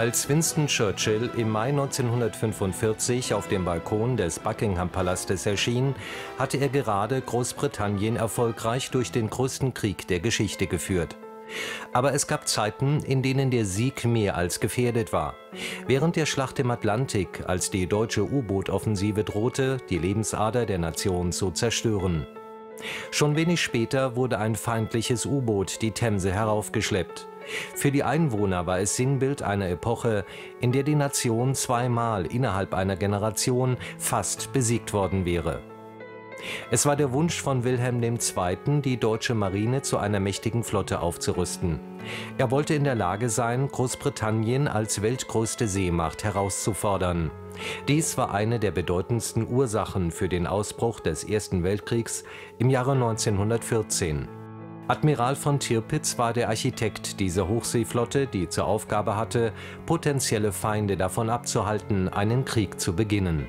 Als Winston Churchill im Mai 1945 auf dem Balkon des Buckingham-Palastes erschien, hatte er gerade Großbritannien erfolgreich durch den größten Krieg der Geschichte geführt. Aber es gab Zeiten, in denen der Sieg mehr als gefährdet war. Während der Schlacht im Atlantik, als die deutsche U-Boot-Offensive drohte, die Lebensader der Nation zu zerstören. Schon wenig später wurde ein feindliches U-Boot die Themse heraufgeschleppt. Für die Einwohner war es Sinnbild einer Epoche, in der die Nation zweimal innerhalb einer Generation fast besiegt worden wäre. Es war der Wunsch von Wilhelm II., die deutsche Marine zu einer mächtigen Flotte aufzurüsten. Er wollte in der Lage sein, Großbritannien als weltgrößte Seemacht herauszufordern. Dies war eine der bedeutendsten Ursachen für den Ausbruch des Ersten Weltkriegs im Jahre 1914. Admiral von Tirpitz war der Architekt dieser Hochseeflotte, die zur Aufgabe hatte, potenzielle Feinde davon abzuhalten, einen Krieg zu beginnen.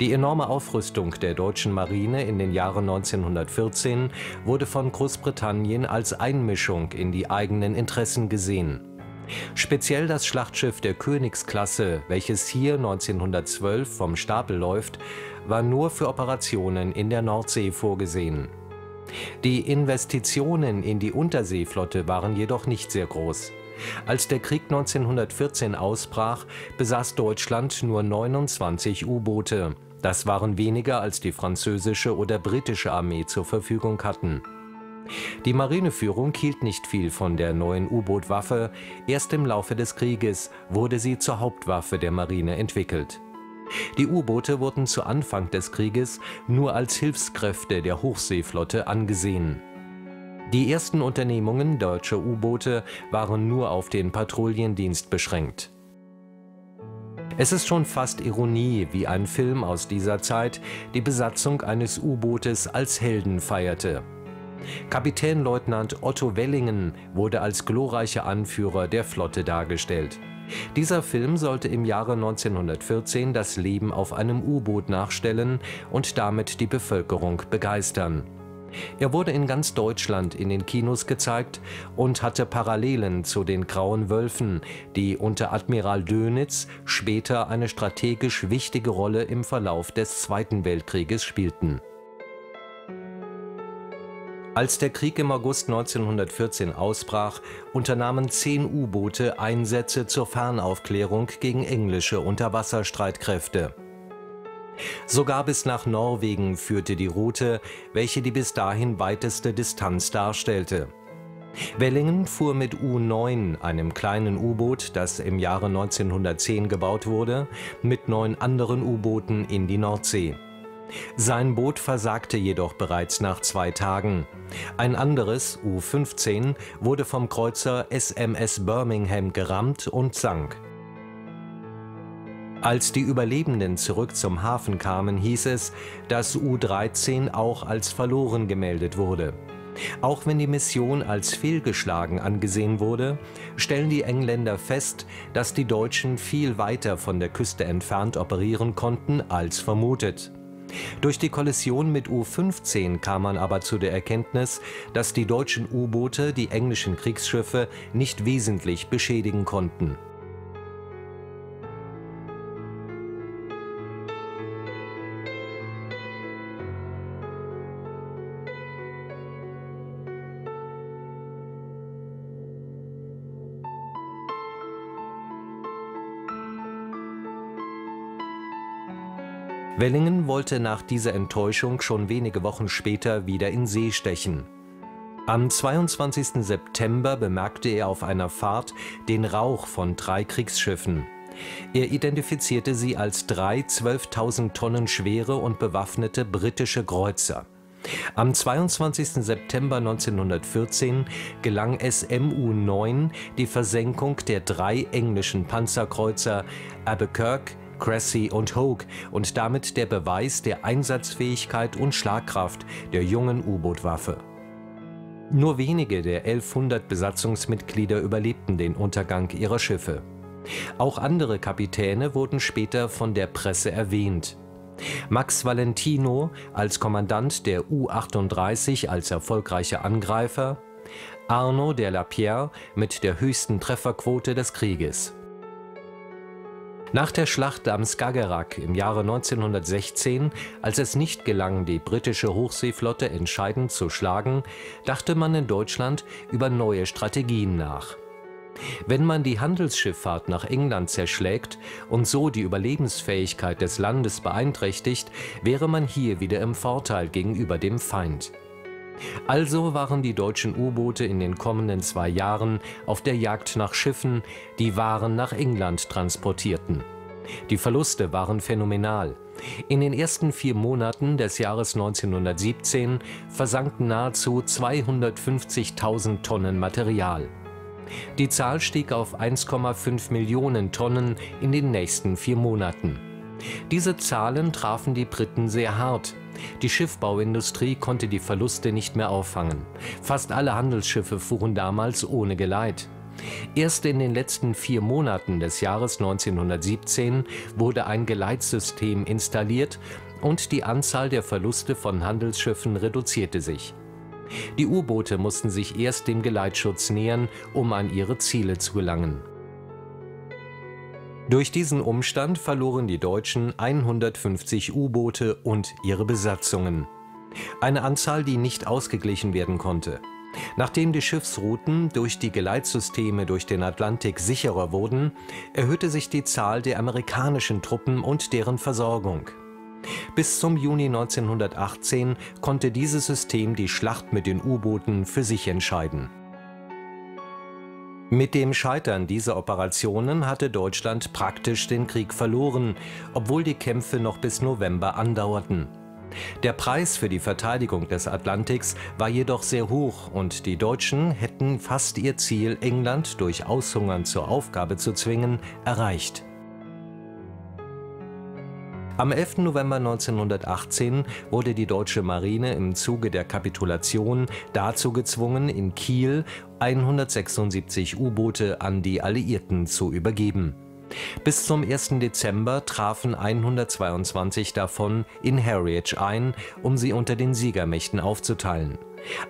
Die enorme Aufrüstung der deutschen Marine in den Jahren 1914 wurde von Großbritannien als Einmischung in die eigenen Interessen gesehen. Speziell das Schlachtschiff der Königsklasse, welches hier 1912 vom Stapel läuft, war nur für Operationen in der Nordsee vorgesehen. Die Investitionen in die Unterseeflotte waren jedoch nicht sehr groß. Als der Krieg 1914 ausbrach, besaß Deutschland nur 29 U-Boote. Das waren weniger als die französische oder britische Armee zur Verfügung hatten. Die Marineführung hielt nicht viel von der neuen U-Boot-Waffe. Erst im Laufe des Krieges wurde sie zur Hauptwaffe der Marine entwickelt. Die U-Boote wurden zu Anfang des Krieges nur als Hilfskräfte der Hochseeflotte angesehen. Die ersten Unternehmungen deutscher U-Boote waren nur auf den Patrouillendienst beschränkt. Es ist schon fast Ironie, wie ein Film aus dieser Zeit die Besatzung eines U-Bootes als Helden feierte. Kapitänleutnant Otto Wellingen wurde als glorreicher Anführer der Flotte dargestellt. Dieser Film sollte im Jahre 1914 das Leben auf einem U-Boot nachstellen und damit die Bevölkerung begeistern. Er wurde in ganz Deutschland in den Kinos gezeigt und hatte Parallelen zu den Grauen Wölfen, die unter Admiral Dönitz später eine strategisch wichtige Rolle im Verlauf des Zweiten Weltkrieges spielten als der Krieg im August 1914 ausbrach, unternahmen zehn U-Boote Einsätze zur Fernaufklärung gegen englische Unterwasserstreitkräfte. Sogar bis nach Norwegen führte die Route, welche die bis dahin weiteste Distanz darstellte. Wellingen fuhr mit U-9, einem kleinen U-Boot, das im Jahre 1910 gebaut wurde, mit neun anderen U-Booten in die Nordsee. Sein Boot versagte jedoch bereits nach zwei Tagen. Ein anderes, U-15, wurde vom Kreuzer SMS Birmingham gerammt und sank. Als die Überlebenden zurück zum Hafen kamen, hieß es, dass U-13 auch als verloren gemeldet wurde. Auch wenn die Mission als fehlgeschlagen angesehen wurde, stellen die Engländer fest, dass die Deutschen viel weiter von der Küste entfernt operieren konnten als vermutet. Durch die Kollision mit U-15 kam man aber zu der Erkenntnis, dass die deutschen U-Boote die englischen Kriegsschiffe nicht wesentlich beschädigen konnten Wellingen wollte nach dieser Enttäuschung schon wenige Wochen später wieder in See stechen. Am 22. September bemerkte er auf einer Fahrt den Rauch von drei Kriegsschiffen. Er identifizierte sie als drei 12.000 Tonnen schwere und bewaffnete britische Kreuzer. Am 22. September 1914 gelang es MU-9 die Versenkung der drei englischen Panzerkreuzer Abercirk, Cressy und Hogue und damit der Beweis der Einsatzfähigkeit und Schlagkraft der jungen U-Boot-Waffe. Nur wenige der 1100 Besatzungsmitglieder überlebten den Untergang ihrer Schiffe. Auch andere Kapitäne wurden später von der Presse erwähnt. Max Valentino als Kommandant der U-38 als erfolgreicher Angreifer, Arnaud de la Pierre mit der höchsten Trefferquote des Krieges. Nach der Schlacht am Skagerrak im Jahre 1916, als es nicht gelang, die britische Hochseeflotte entscheidend zu schlagen, dachte man in Deutschland über neue Strategien nach. Wenn man die Handelsschifffahrt nach England zerschlägt und so die Überlebensfähigkeit des Landes beeinträchtigt, wäre man hier wieder im Vorteil gegenüber dem Feind. Also waren die deutschen U-Boote in den kommenden zwei Jahren auf der Jagd nach Schiffen, die Waren nach England transportierten. Die Verluste waren phänomenal. In den ersten vier Monaten des Jahres 1917 versanken nahezu 250.000 Tonnen Material. Die Zahl stieg auf 1,5 Millionen Tonnen in den nächsten vier Monaten. Diese Zahlen trafen die Briten sehr hart. Die Schiffbauindustrie konnte die Verluste nicht mehr auffangen. Fast alle Handelsschiffe fuhren damals ohne Geleit. Erst in den letzten vier Monaten des Jahres 1917 wurde ein Geleitsystem installiert und die Anzahl der Verluste von Handelsschiffen reduzierte sich. Die U-Boote mussten sich erst dem Geleitschutz nähern, um an ihre Ziele zu gelangen. Durch diesen Umstand verloren die Deutschen 150 U-Boote und ihre Besatzungen. Eine Anzahl, die nicht ausgeglichen werden konnte. Nachdem die Schiffsrouten durch die Geleitsysteme durch den Atlantik sicherer wurden, erhöhte sich die Zahl der amerikanischen Truppen und deren Versorgung. Bis zum Juni 1918 konnte dieses System die Schlacht mit den U-Booten für sich entscheiden. Mit dem Scheitern dieser Operationen hatte Deutschland praktisch den Krieg verloren, obwohl die Kämpfe noch bis November andauerten. Der Preis für die Verteidigung des Atlantiks war jedoch sehr hoch und die Deutschen hätten fast ihr Ziel, England durch Aushungern zur Aufgabe zu zwingen, erreicht. Am 11. November 1918 wurde die deutsche Marine im Zuge der Kapitulation dazu gezwungen, in Kiel 176 U-Boote an die Alliierten zu übergeben. Bis zum 1. Dezember trafen 122 davon in Harwich ein, um sie unter den Siegermächten aufzuteilen.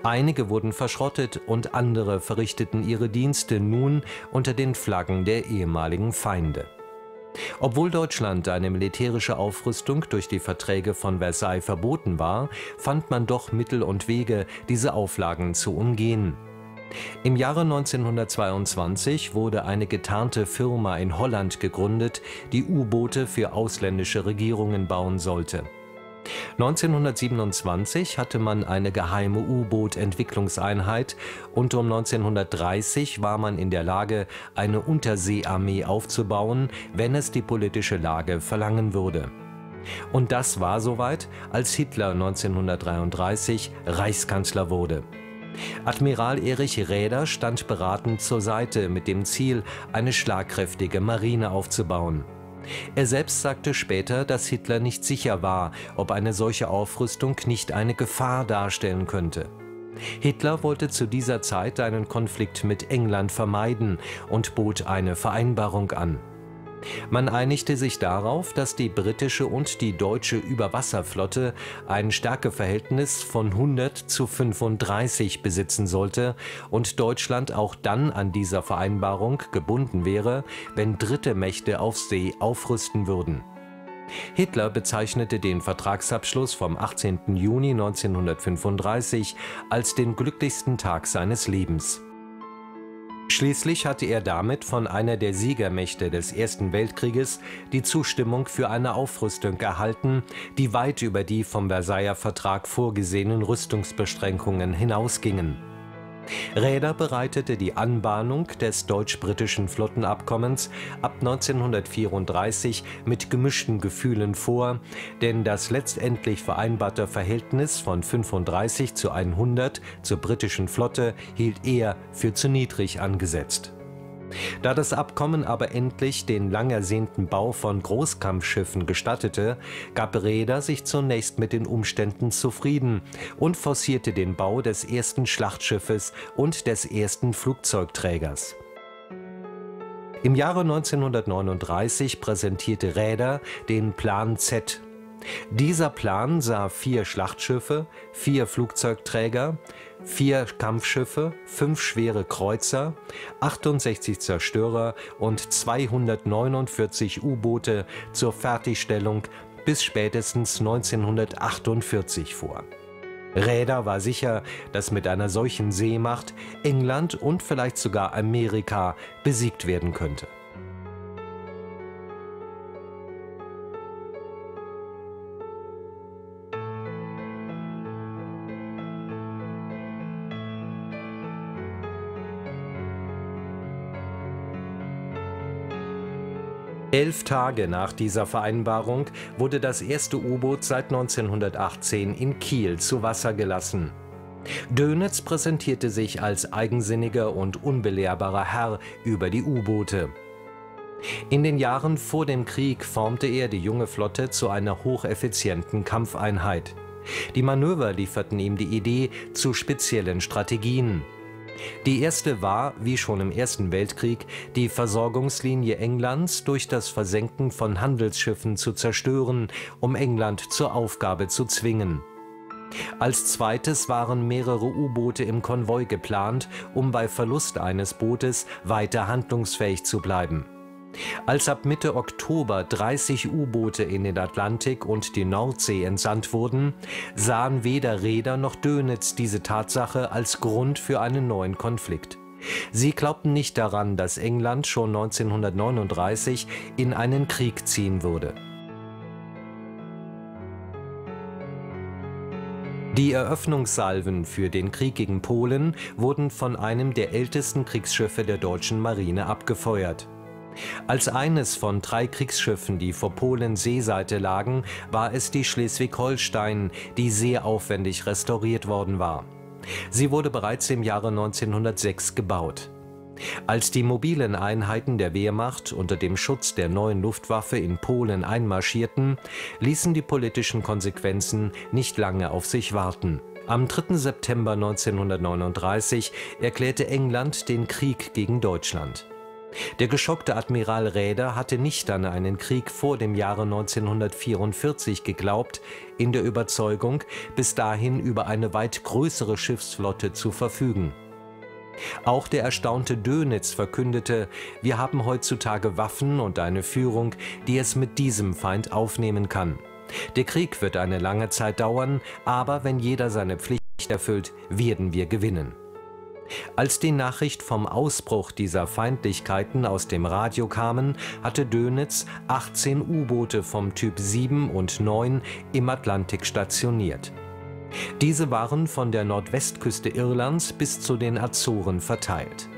Einige wurden verschrottet und andere verrichteten ihre Dienste nun unter den Flaggen der ehemaligen Feinde. Obwohl Deutschland eine militärische Aufrüstung durch die Verträge von Versailles verboten war, fand man doch Mittel und Wege, diese Auflagen zu umgehen. Im Jahre 1922 wurde eine getarnte Firma in Holland gegründet, die U-Boote für ausländische Regierungen bauen sollte. 1927 hatte man eine geheime U-Boot-Entwicklungseinheit und um 1930 war man in der Lage, eine Unterseearmee aufzubauen, wenn es die politische Lage verlangen würde. Und das war soweit, als Hitler 1933 Reichskanzler wurde. Admiral Erich Räder stand beratend zur Seite mit dem Ziel, eine schlagkräftige Marine aufzubauen. Er selbst sagte später, dass Hitler nicht sicher war, ob eine solche Aufrüstung nicht eine Gefahr darstellen könnte. Hitler wollte zu dieser Zeit einen Konflikt mit England vermeiden und bot eine Vereinbarung an. Man einigte sich darauf, dass die britische und die deutsche Überwasserflotte ein Stärkeverhältnis von 100 zu 35 besitzen sollte und Deutschland auch dann an dieser Vereinbarung gebunden wäre, wenn dritte Mächte auf See aufrüsten würden. Hitler bezeichnete den Vertragsabschluss vom 18. Juni 1935 als den glücklichsten Tag seines Lebens. Schließlich hatte er damit von einer der Siegermächte des Ersten Weltkrieges die Zustimmung für eine Aufrüstung erhalten, die weit über die vom Versailler Vertrag vorgesehenen Rüstungsbeschränkungen hinausgingen Räder bereitete die Anbahnung des deutsch-britischen Flottenabkommens ab 1934 mit gemischten Gefühlen vor, denn das letztendlich vereinbarte Verhältnis von 35 zu 100 zur britischen Flotte hielt er für zu niedrig angesetzt da das Abkommen aber endlich den lang ersehnten Bau von Großkampfschiffen gestattete, gab Räder sich zunächst mit den Umständen zufrieden und forcierte den Bau des ersten Schlachtschiffes und des ersten Flugzeugträgers. Im Jahre 1939 präsentierte Räder den Plan Z Dieser Plan sah vier Schlachtschiffe, vier Flugzeugträger, vier Kampfschiffe, fünf schwere Kreuzer, 68 Zerstörer und 249 U-Boote zur Fertigstellung bis spätestens 1948 vor. Räder war sicher, dass mit einer solchen Seemacht England und vielleicht sogar Amerika besiegt werden könnte. Elf Tage nach dieser Vereinbarung wurde das erste U-Boot seit 1918 in Kiel zu Wasser gelassen. Dönitz präsentierte sich als eigensinniger und unbelehrbarer Herr über die U-Boote. In den Jahren vor dem Krieg formte er die junge Flotte zu einer hocheffizienten Kampfeinheit. Die Manöver lieferten ihm die Idee zu speziellen Strategien. Die erste war, wie schon im Ersten Weltkrieg, die Versorgungslinie Englands durch das Versenken von Handelsschiffen zu zerstören, um England zur Aufgabe zu zwingen. Als zweites waren mehrere U-Boote im Konvoi geplant, um bei Verlust eines Bootes weiter handlungsfähig zu bleiben. Als ab Mitte Oktober 30 U-Boote in den Atlantik und die Nordsee entsandt wurden, sahen weder Räder noch Dönitz diese Tatsache als Grund für einen neuen Konflikt. Sie glaubten nicht daran, dass England schon 1939 in einen Krieg ziehen würde. Die Eröffnungssalven für den Krieg gegen Polen wurden von einem der ältesten Kriegsschiffe der deutschen Marine abgefeuert. Als eines von drei Kriegsschiffen, die vor Polen Seeseite lagen, war es die Schleswig-Holstein, die sehr aufwendig restauriert worden war. Sie wurde bereits im Jahre 1906 gebaut. Als die mobilen Einheiten der Wehrmacht unter dem Schutz der neuen Luftwaffe in Polen einmarschierten, ließen die politischen Konsequenzen nicht lange auf sich warten. Am 3. September 1939 erklärte England den Krieg gegen Deutschland. Der geschockte Admiral Räder hatte nicht an einen Krieg vor dem Jahre 1944 geglaubt, in der Überzeugung, bis dahin über eine weit größere Schiffsflotte zu verfügen. Auch der erstaunte Dönitz verkündete, wir haben heutzutage Waffen und eine Führung, die es mit diesem Feind aufnehmen kann. Der Krieg wird eine lange Zeit dauern, aber wenn jeder seine Pflicht erfüllt, werden wir gewinnen. Als die Nachricht vom Ausbruch dieser Feindlichkeiten aus dem Radio kamen, hatte Dönitz 18 U-Boote vom Typ 7 und 9 im Atlantik stationiert. Diese waren von der Nordwestküste Irlands bis zu den Azoren verteilt.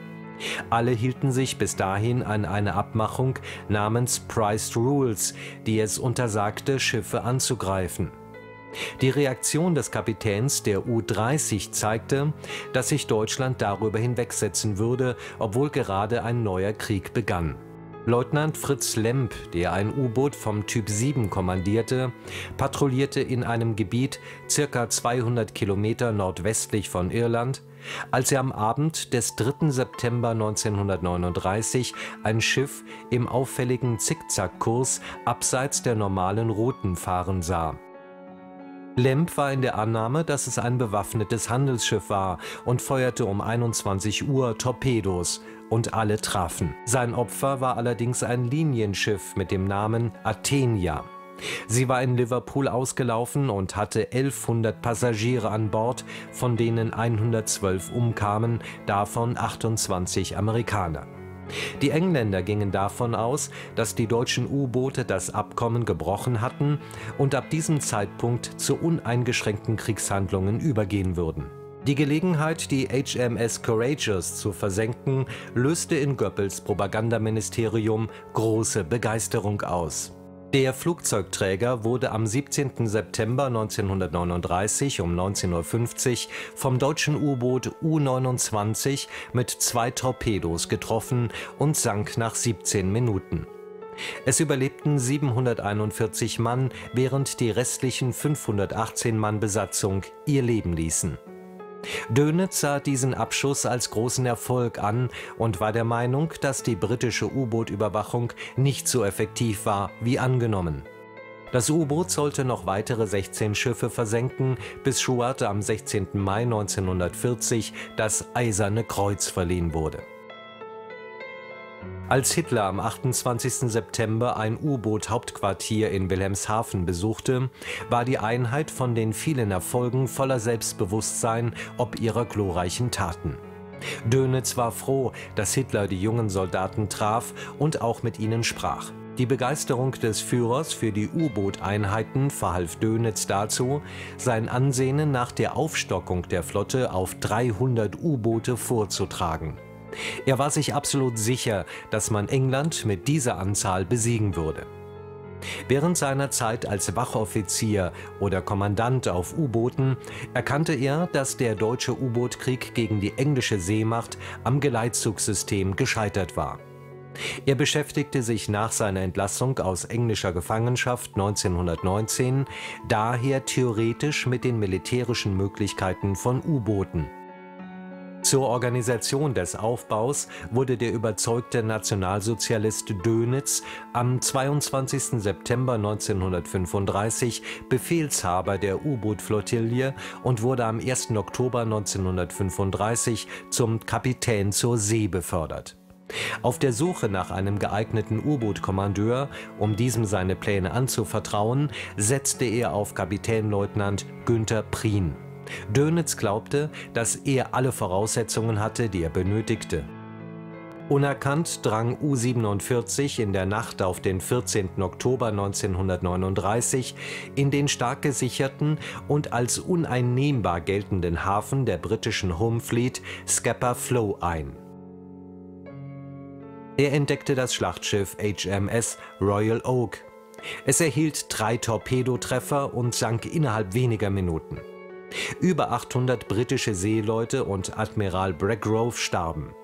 Alle hielten sich bis dahin an eine Abmachung namens Priced Rules, die es untersagte, Schiffe anzugreifen. Die Reaktion des Kapitäns der U-30 zeigte, dass sich Deutschland darüber hinwegsetzen würde, obwohl gerade ein neuer Krieg begann. Leutnant Fritz Lemp, der ein U-Boot vom Typ 7 kommandierte, patrouillierte in einem Gebiet circa 200 Kilometer nordwestlich von Irland, als er am Abend des 3. September 1939 ein Schiff im auffälligen Zickzackkurs abseits der normalen Routen fahren sah. Lemp war in der Annahme, dass es ein bewaffnetes Handelsschiff war und feuerte um 21 Uhr Torpedos und alle trafen. Sein Opfer war allerdings ein Linienschiff mit dem Namen Athenia. Sie war in Liverpool ausgelaufen und hatte 1100 Passagiere an Bord, von denen 112 umkamen, davon 28 Amerikaner. Die Engländer gingen davon aus, dass die deutschen U-Boote das Abkommen gebrochen hatten und ab diesem Zeitpunkt zu uneingeschränkten Kriegshandlungen übergehen würden. Die Gelegenheit, die HMS Courageous zu versenken, löste in Goebbels Propagandaministerium große Begeisterung aus. Der Flugzeugträger wurde am 17. September 1939 um 19.50 Uhr vom deutschen U-Boot U-29 mit zwei Torpedos getroffen und sank nach 17 Minuten. Es überlebten 741 Mann, während die restlichen 518 Mann Besatzung ihr Leben ließen. Dönitz sah diesen Abschuss als großen Erfolg an und war der Meinung, dass die britische U-Boot-Überwachung nicht so effektiv war wie angenommen. Das U-Boot sollte noch weitere 16 Schiffe versenken, bis Schuart am 16. Mai 1940 das Eiserne Kreuz verliehen wurde. Als Hitler am 28. September ein U-Boot-Hauptquartier in Wilhelmshaven besuchte, war die Einheit von den vielen Erfolgen voller Selbstbewusstsein ob ihrer glorreichen Taten. Dönitz war froh, dass Hitler die jungen Soldaten traf und auch mit ihnen sprach. Die Begeisterung des Führers für die U-Boot-Einheiten verhalf Dönitz dazu, sein Ansehen nach der Aufstockung der Flotte auf 300 U-Boote vorzutragen. Er war sich absolut sicher, dass man England mit dieser Anzahl besiegen würde. Während seiner Zeit als Wachoffizier oder Kommandant auf U-Booten erkannte er, dass der deutsche U-Boot-Krieg gegen die englische Seemacht am Geleitzugssystem gescheitert war. Er beschäftigte sich nach seiner Entlassung aus englischer Gefangenschaft 1919 daher theoretisch mit den militärischen Möglichkeiten von U-Booten. Zur Organisation des Aufbaus wurde der überzeugte Nationalsozialist Dönitz am 22. September 1935 Befehlshaber der U-Boot-Flottille und wurde am 1. Oktober 1935 zum Kapitän zur See befördert. Auf der Suche nach einem geeigneten U-Boot-Kommandeur, um diesem seine Pläne anzuvertrauen, setzte er auf Kapitänleutnant Günther Prien. Dönitz glaubte, dass er alle Voraussetzungen hatte, die er benötigte. Unerkannt drang U-47 in der Nacht auf den 14. Oktober 1939 in den stark gesicherten und als uneinnehmbar geltenden Hafen der britischen Home Fleet Scapa Flow ein. Er entdeckte das Schlachtschiff HMS Royal Oak. Es erhielt drei Torpedotreffer und sank innerhalb weniger Minuten. Über 800 britische Seeleute und Admiral Bragrove starben.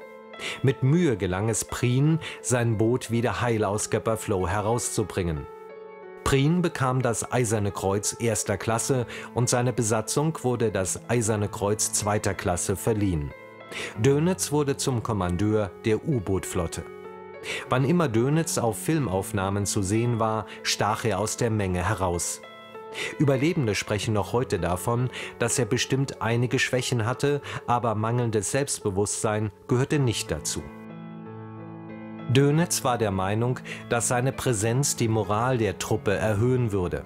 Mit Mühe gelang es Prien, sein Boot wieder heil aus Scapa Flow herauszubringen. Prien bekam das Eiserne Kreuz erster Klasse und seine Besatzung wurde das Eiserne Kreuz zweiter Klasse verliehen. Dönitz wurde zum Kommandeur der U-Boot-Flotte. Wann immer Dönitz auf Filmaufnahmen zu sehen war, stach er aus der Menge heraus. Überlebende sprechen noch heute davon, dass er bestimmt einige Schwächen hatte, aber mangelndes Selbstbewusstsein gehörte nicht dazu. Dönitz war der Meinung, dass seine Präsenz die Moral der Truppe erhöhen würde.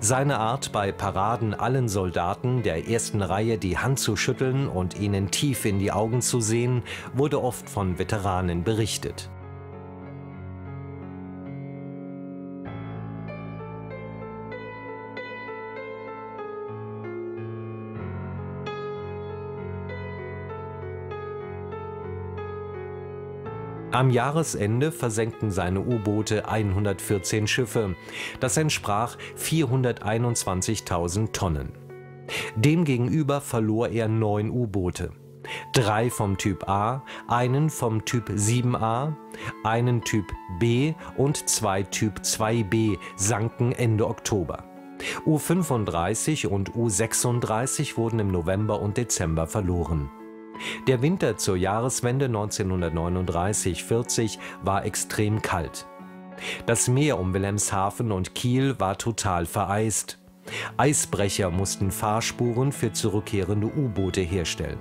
Seine Art, bei Paraden allen Soldaten der ersten Reihe die Hand zu schütteln und ihnen tief in die Augen zu sehen, wurde oft von Veteranen berichtet. Am Jahresende versenkten seine U-Boote 114 Schiffe. Das entsprach 421.000 Tonnen. Demgegenüber verlor er neun U-Boote. Drei vom Typ A, einen vom Typ 7a, einen Typ B und zwei Typ 2b sanken Ende Oktober. U-35 und U-36 wurden im November und Dezember verloren. Der Winter zur Jahreswende 1939/40 war extrem kalt. Das Meer um Wilhelmshaven und Kiel war total vereist. Eisbrecher mussten Fahrspuren für zurückkehrende U-Boote herstellen.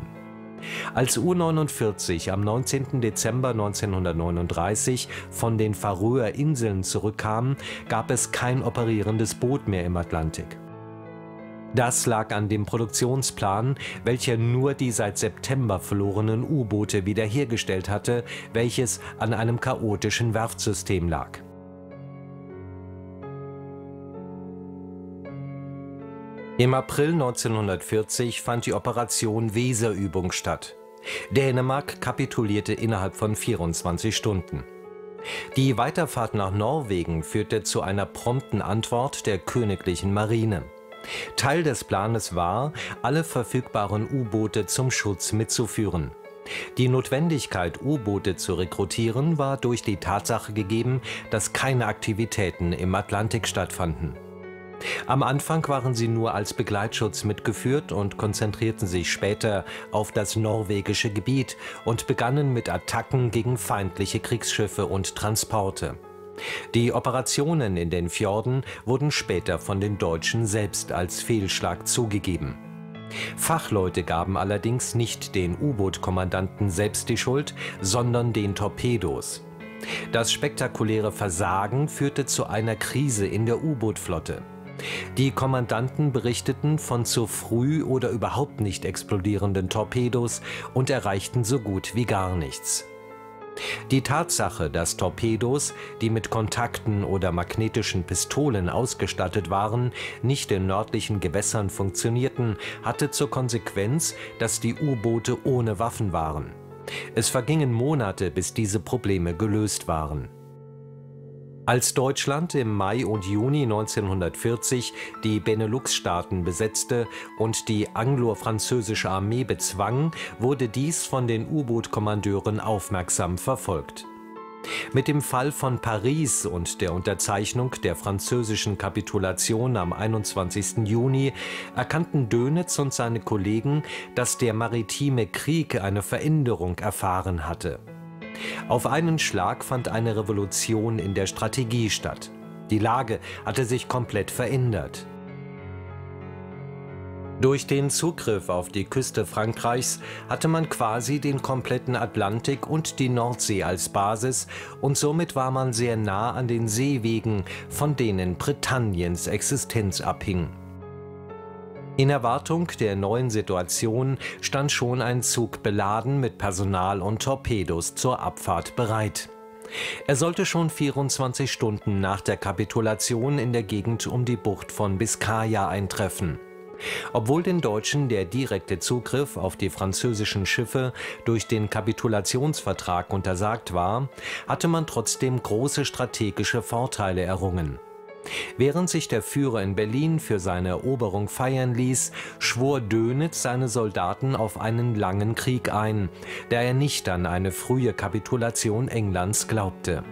Als U-49 am 19. Dezember 1939 von den Färöer Inseln zurückkam, gab es kein operierendes Boot mehr im Atlantik. Das lag an dem Produktionsplan, welcher nur die seit September verlorenen U-Boote wiederhergestellt hatte, welches an einem chaotischen Werftsystem lag. Im April 1940 fand die Operation Weserübung statt. Dänemark kapitulierte innerhalb von 24 Stunden. Die Weiterfahrt nach Norwegen führte zu einer prompten Antwort der königlichen Marine. Teil des Planes war, alle verfügbaren U-Boote zum Schutz mitzuführen. Die Notwendigkeit, U-Boote zu rekrutieren, war durch die Tatsache gegeben, dass keine Aktivitäten im Atlantik stattfanden. Am Anfang waren sie nur als Begleitschutz mitgeführt und konzentrierten sich später auf das norwegische Gebiet und begannen mit Attacken gegen feindliche Kriegsschiffe und Transporte. Die Operationen in den Fjorden wurden später von den Deutschen selbst als Fehlschlag zugegeben. Fachleute gaben allerdings nicht den U-Boot-Kommandanten selbst die Schuld, sondern den Torpedos. Das spektakuläre Versagen führte zu einer Krise in der U-Boot-Flotte. Die Kommandanten berichteten von zu früh oder überhaupt nicht explodierenden Torpedos und erreichten so gut wie gar nichts. Die Tatsache, dass Torpedos, die mit Kontakten oder magnetischen Pistolen ausgestattet waren, nicht in nördlichen Gewässern funktionierten, hatte zur Konsequenz, dass die U-Boote ohne Waffen waren. Es vergingen Monate, bis diese Probleme gelöst waren. Als Deutschland im Mai und Juni 1940 die Benelux-Staaten besetzte und die anglo-französische Armee bezwang, wurde dies von den U-Boot-Kommandeuren aufmerksam verfolgt. Mit dem Fall von Paris und der Unterzeichnung der französischen Kapitulation am 21. Juni erkannten Dönitz und seine Kollegen, dass der maritime Krieg eine Veränderung erfahren hatte. Auf einen Schlag fand eine Revolution in der Strategie statt. Die Lage hatte sich komplett verändert. Durch den Zugriff auf die Küste Frankreichs hatte man quasi den kompletten Atlantik und die Nordsee als Basis und somit war man sehr nah an den Seewegen, von denen Britanniens Existenz abhing. In Erwartung der neuen Situation stand schon ein Zug beladen mit Personal und Torpedos zur Abfahrt bereit. Er sollte schon 24 Stunden nach der Kapitulation in der Gegend um die Bucht von Biskaya eintreffen. Obwohl den Deutschen der direkte Zugriff auf die französischen Schiffe durch den Kapitulationsvertrag untersagt war, hatte man trotzdem große strategische Vorteile errungen. Während sich der Führer in Berlin für seine Eroberung feiern ließ, schwor Dönitz seine Soldaten auf einen langen Krieg ein, da er nicht an eine frühe Kapitulation Englands glaubte.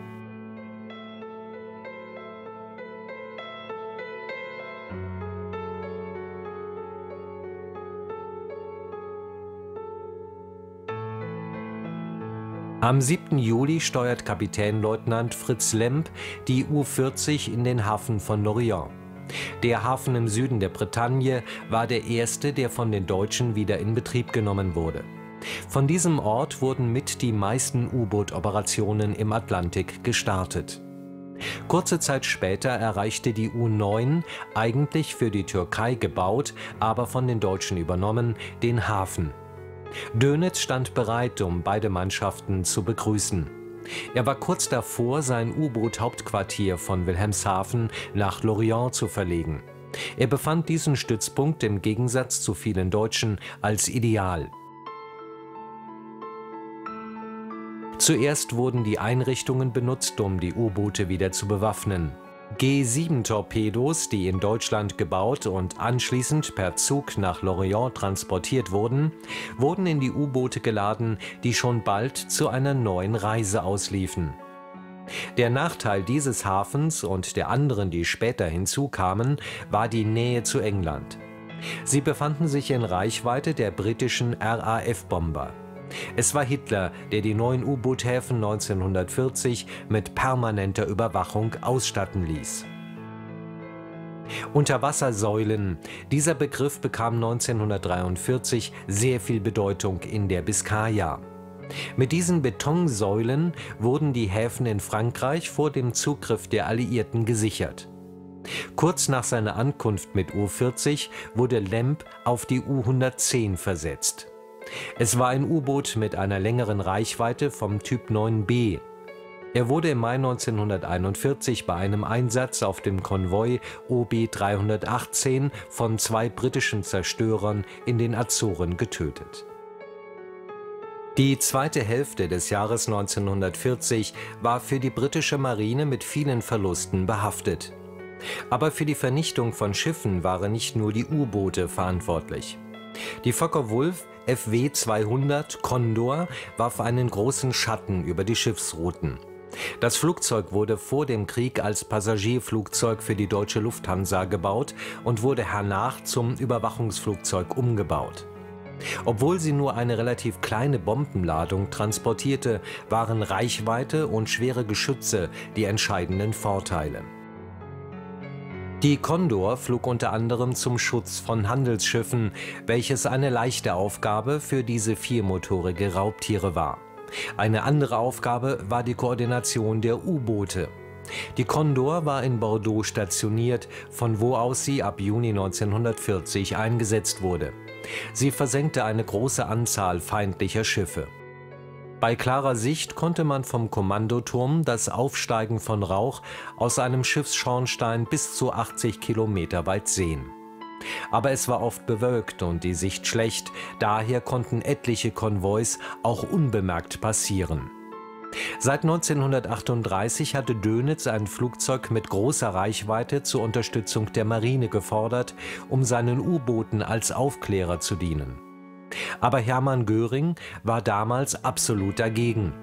Am 7. Juli steuert Kapitänleutnant Fritz Lemp die U-40 in den Hafen von Lorient. Der Hafen im Süden der Bretagne war der erste, der von den Deutschen wieder in Betrieb genommen wurde. Von diesem Ort wurden mit die meisten U-Boot-Operationen im Atlantik gestartet. Kurze Zeit später erreichte die U-9, eigentlich für die Türkei gebaut, aber von den Deutschen übernommen, den Hafen. Dönitz stand bereit, um beide Mannschaften zu begrüßen. Er war kurz davor, sein U-Boot-Hauptquartier von Wilhelmshaven nach Lorient zu verlegen. Er befand diesen Stützpunkt im Gegensatz zu vielen Deutschen als ideal. Zuerst wurden die Einrichtungen benutzt, um die U-Boote wieder zu bewaffnen. G7-Torpedos, die in Deutschland gebaut und anschließend per Zug nach Lorient transportiert wurden, wurden in die U-Boote geladen, die schon bald zu einer neuen Reise ausliefen. Der Nachteil dieses Hafens und der anderen, die später hinzukamen, war die Nähe zu England. Sie befanden sich in Reichweite der britischen RAF-Bomber. Es war Hitler, der die neuen U-Boot-Häfen 1940 mit permanenter Überwachung ausstatten ließ. Unterwassersäulen. Dieser Begriff bekam 1943 sehr viel Bedeutung in der Biskaya. Mit diesen Betonsäulen wurden die Häfen in Frankreich vor dem Zugriff der Alliierten gesichert. Kurz nach seiner Ankunft mit U-40 wurde Lemp auf die U-110 versetzt. Es war ein U-Boot mit einer längeren Reichweite vom Typ 9B. Er wurde im Mai 1941 bei einem Einsatz auf dem Konvoi OB 318 von zwei britischen Zerstörern in den Azoren getötet. Die zweite Hälfte des Jahres 1940 war für die britische Marine mit vielen Verlusten behaftet. Aber für die Vernichtung von Schiffen waren nicht nur die U-Boote verantwortlich. Die Focke-Wulf FW 200 Condor warf einen großen Schatten über die Schiffsrouten. Das Flugzeug wurde vor dem Krieg als Passagierflugzeug für die deutsche Lufthansa gebaut und wurde hernach zum Überwachungsflugzeug umgebaut. Obwohl sie nur eine relativ kleine Bombenladung transportierte, waren Reichweite und schwere Geschütze die entscheidenden Vorteile. Die Condor flog unter anderem zum Schutz von Handelsschiffen, welches eine leichte Aufgabe für diese viermotorige Raubtiere war. Eine andere Aufgabe war die Koordination der U-Boote. Die Condor war in Bordeaux stationiert, von wo aus sie ab Juni 1940 eingesetzt wurde. Sie versenkte eine große Anzahl feindlicher Schiffe. Bei klarer Sicht konnte man vom Kommandoturm das Aufsteigen von Rauch aus einem Schiffsschornstein bis zu 80 Kilometer weit sehen. Aber es war oft bewölkt und die Sicht schlecht, daher konnten etliche Konvois auch unbemerkt passieren. Seit 1938 hatte Dönitz ein Flugzeug mit großer Reichweite zur Unterstützung der Marine gefordert, um seinen U-Booten als Aufklärer zu dienen. Aber Hermann Göring war damals absolut dagegen.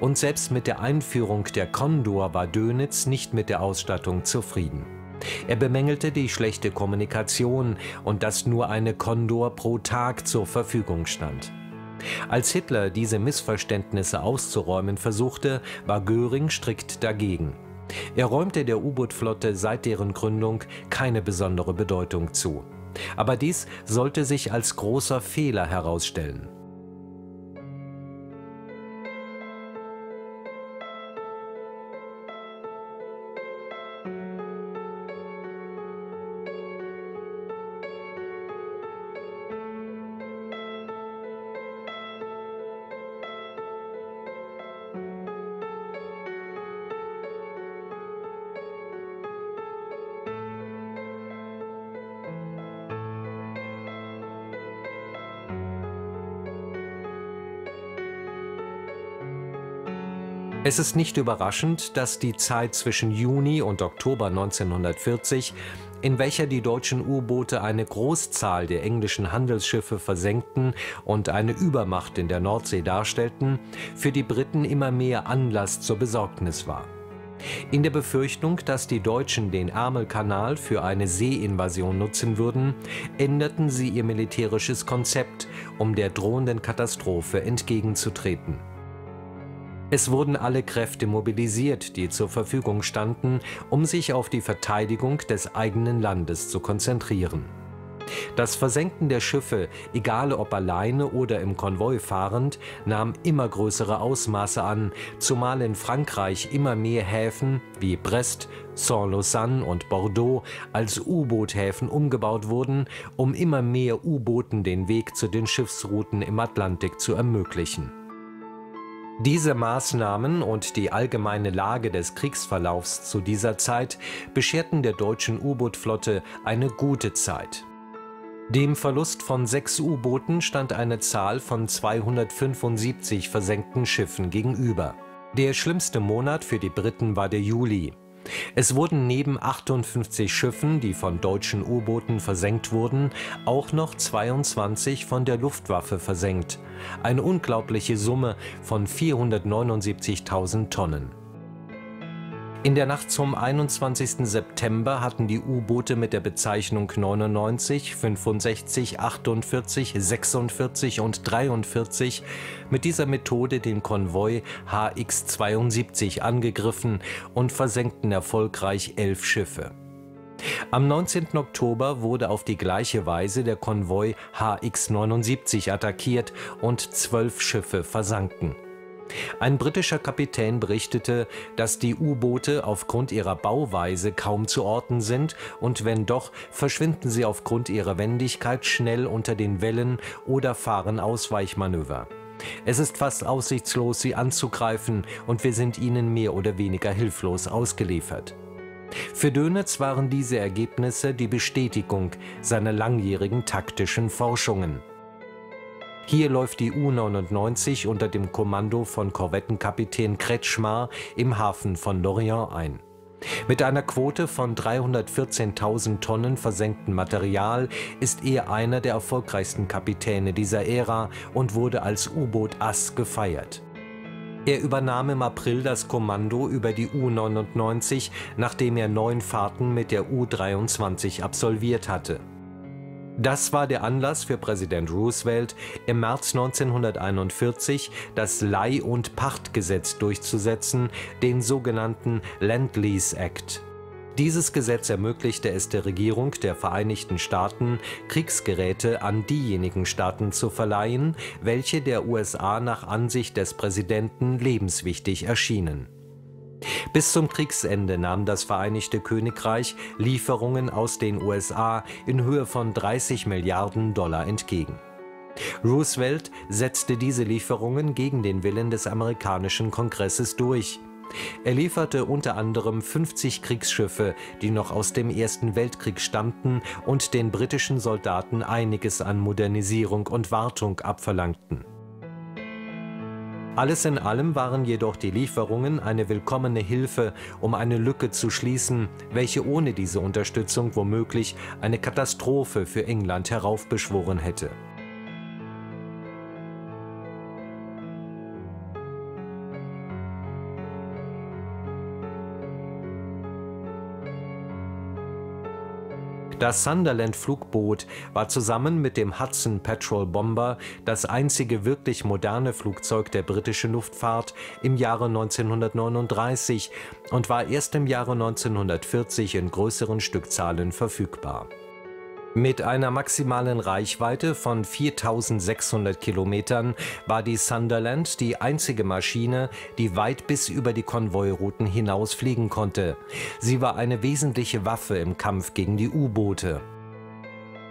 Und selbst mit der Einführung der Condor war Dönitz nicht mit der Ausstattung zufrieden. Er bemängelte die schlechte Kommunikation und dass nur eine Condor pro Tag zur Verfügung stand. Als Hitler diese Missverständnisse auszuräumen versuchte, war Göring strikt dagegen. Er räumte der U-Boot-Flotte seit deren Gründung keine besondere Bedeutung zu. Aber dies sollte sich als großer Fehler herausstellen. Es ist nicht überraschend, dass die Zeit zwischen Juni und Oktober 1940, in welcher die deutschen U-Boote eine Großzahl der englischen Handelsschiffe versenkten und eine Übermacht in der Nordsee darstellten, für die Briten immer mehr Anlass zur Besorgnis war. In der Befürchtung, dass die Deutschen den Ärmelkanal für eine Seeinvasion nutzen würden, änderten sie ihr militärisches Konzept, um der drohenden Katastrophe entgegenzutreten. Es wurden alle Kräfte mobilisiert, die zur Verfügung standen, um sich auf die Verteidigung des eigenen Landes zu konzentrieren. Das Versenken der Schiffe, egal ob alleine oder im Konvoi fahrend, nahm immer größere Ausmaße an, zumal in Frankreich immer mehr Häfen wie Brest, Saint-Lausanne und Bordeaux als U-Boot-Häfen umgebaut wurden, um immer mehr U-Booten den Weg zu den Schiffsrouten im Atlantik zu ermöglichen. Diese Maßnahmen und die allgemeine Lage des Kriegsverlaufs zu dieser Zeit bescherten der deutschen U-Boot-Flotte eine gute Zeit. Dem Verlust von sechs U-Booten stand eine Zahl von 275 versenkten Schiffen gegenüber. Der schlimmste Monat für die Briten war der Juli. Es wurden neben 58 Schiffen, die von deutschen U-Booten versenkt wurden, auch noch 22 von der Luftwaffe versenkt. Eine unglaubliche Summe von 479.000 Tonnen. In der Nacht zum 21. September hatten die U-Boote mit der Bezeichnung 99, 65, 48, 46 und 43 mit dieser Methode den Konvoi HX-72 angegriffen und versenkten erfolgreich elf Schiffe. Am 19. Oktober wurde auf die gleiche Weise der Konvoi HX-79 attackiert und zwölf Schiffe versanken. Ein britischer Kapitän berichtete, dass die U-Boote aufgrund ihrer Bauweise kaum zu orten sind und wenn doch, verschwinden sie aufgrund ihrer Wendigkeit schnell unter den Wellen oder fahren Ausweichmanöver. Es ist fast aussichtslos, sie anzugreifen und wir sind ihnen mehr oder weniger hilflos ausgeliefert. Für Dönitz waren diese Ergebnisse die Bestätigung seiner langjährigen taktischen Forschungen. Hier läuft die U-99 unter dem Kommando von Korvettenkapitän Kretschmar im Hafen von Lorient ein. Mit einer Quote von 314.000 Tonnen versenktem Material ist er einer der erfolgreichsten Kapitäne dieser Ära und wurde als U-Boot-Ass gefeiert. Er übernahm im April das Kommando über die U-99, nachdem er neun Fahrten mit der U-23 absolviert hatte. Das war der Anlass für Präsident Roosevelt, im März 1941 das Leih- und Pachtgesetz durchzusetzen, den sogenannten Land-Lease Act. Dieses Gesetz ermöglichte es der Regierung der Vereinigten Staaten, Kriegsgeräte an diejenigen Staaten zu verleihen, welche der USA nach Ansicht des Präsidenten lebenswichtig erschienen bis zum Kriegsende nahm das Vereinigte Königreich Lieferungen aus den USA in Höhe von 30 Milliarden Dollar entgegen. Roosevelt setzte diese Lieferungen gegen den Willen des amerikanischen Kongresses durch. Er lieferte unter anderem 50 Kriegsschiffe, die noch aus dem Ersten Weltkrieg stammten und den britischen Soldaten einiges an Modernisierung und Wartung abverlangten. Alles in allem waren jedoch die Lieferungen eine willkommene Hilfe, um eine Lücke zu schließen, welche ohne diese Unterstützung womöglich eine Katastrophe für England heraufbeschworen hätte. Das Sunderland-Flugboot war zusammen mit dem Hudson Patrol Bomber das einzige wirklich moderne Flugzeug der britischen Luftfahrt im Jahre 1939 und war erst im Jahre 1940 in größeren Stückzahlen verfügbar mit einer maximalen Reichweite von 4600 Kilometern war die Sunderland die einzige Maschine, die weit bis über die Konvoirouten hinaus fliegen konnte. Sie war eine wesentliche Waffe im Kampf gegen die U-Boote.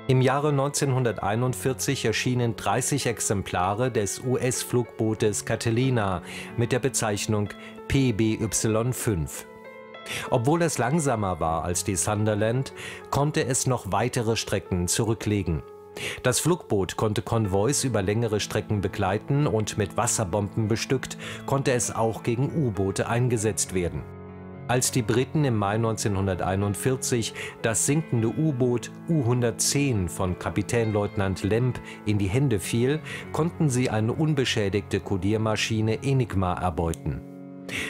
Im Jahre 1941 erschienen 30 Exemplare des US-Flugbootes Catalina mit der Bezeichnung PBY-5. Obwohl es langsamer war als die Sunderland, konnte es noch weitere Strecken zurücklegen. Das Flugboot konnte Konvois über längere Strecken begleiten und mit Wasserbomben bestückt konnte es auch gegen U-Boote eingesetzt werden. Als die Briten im Mai 1941 das sinkende U-Boot U-110 von Kapitänleutnant Lemp in die Hände fiel, konnten sie eine unbeschädigte Kodiermaschine Enigma erbeuten.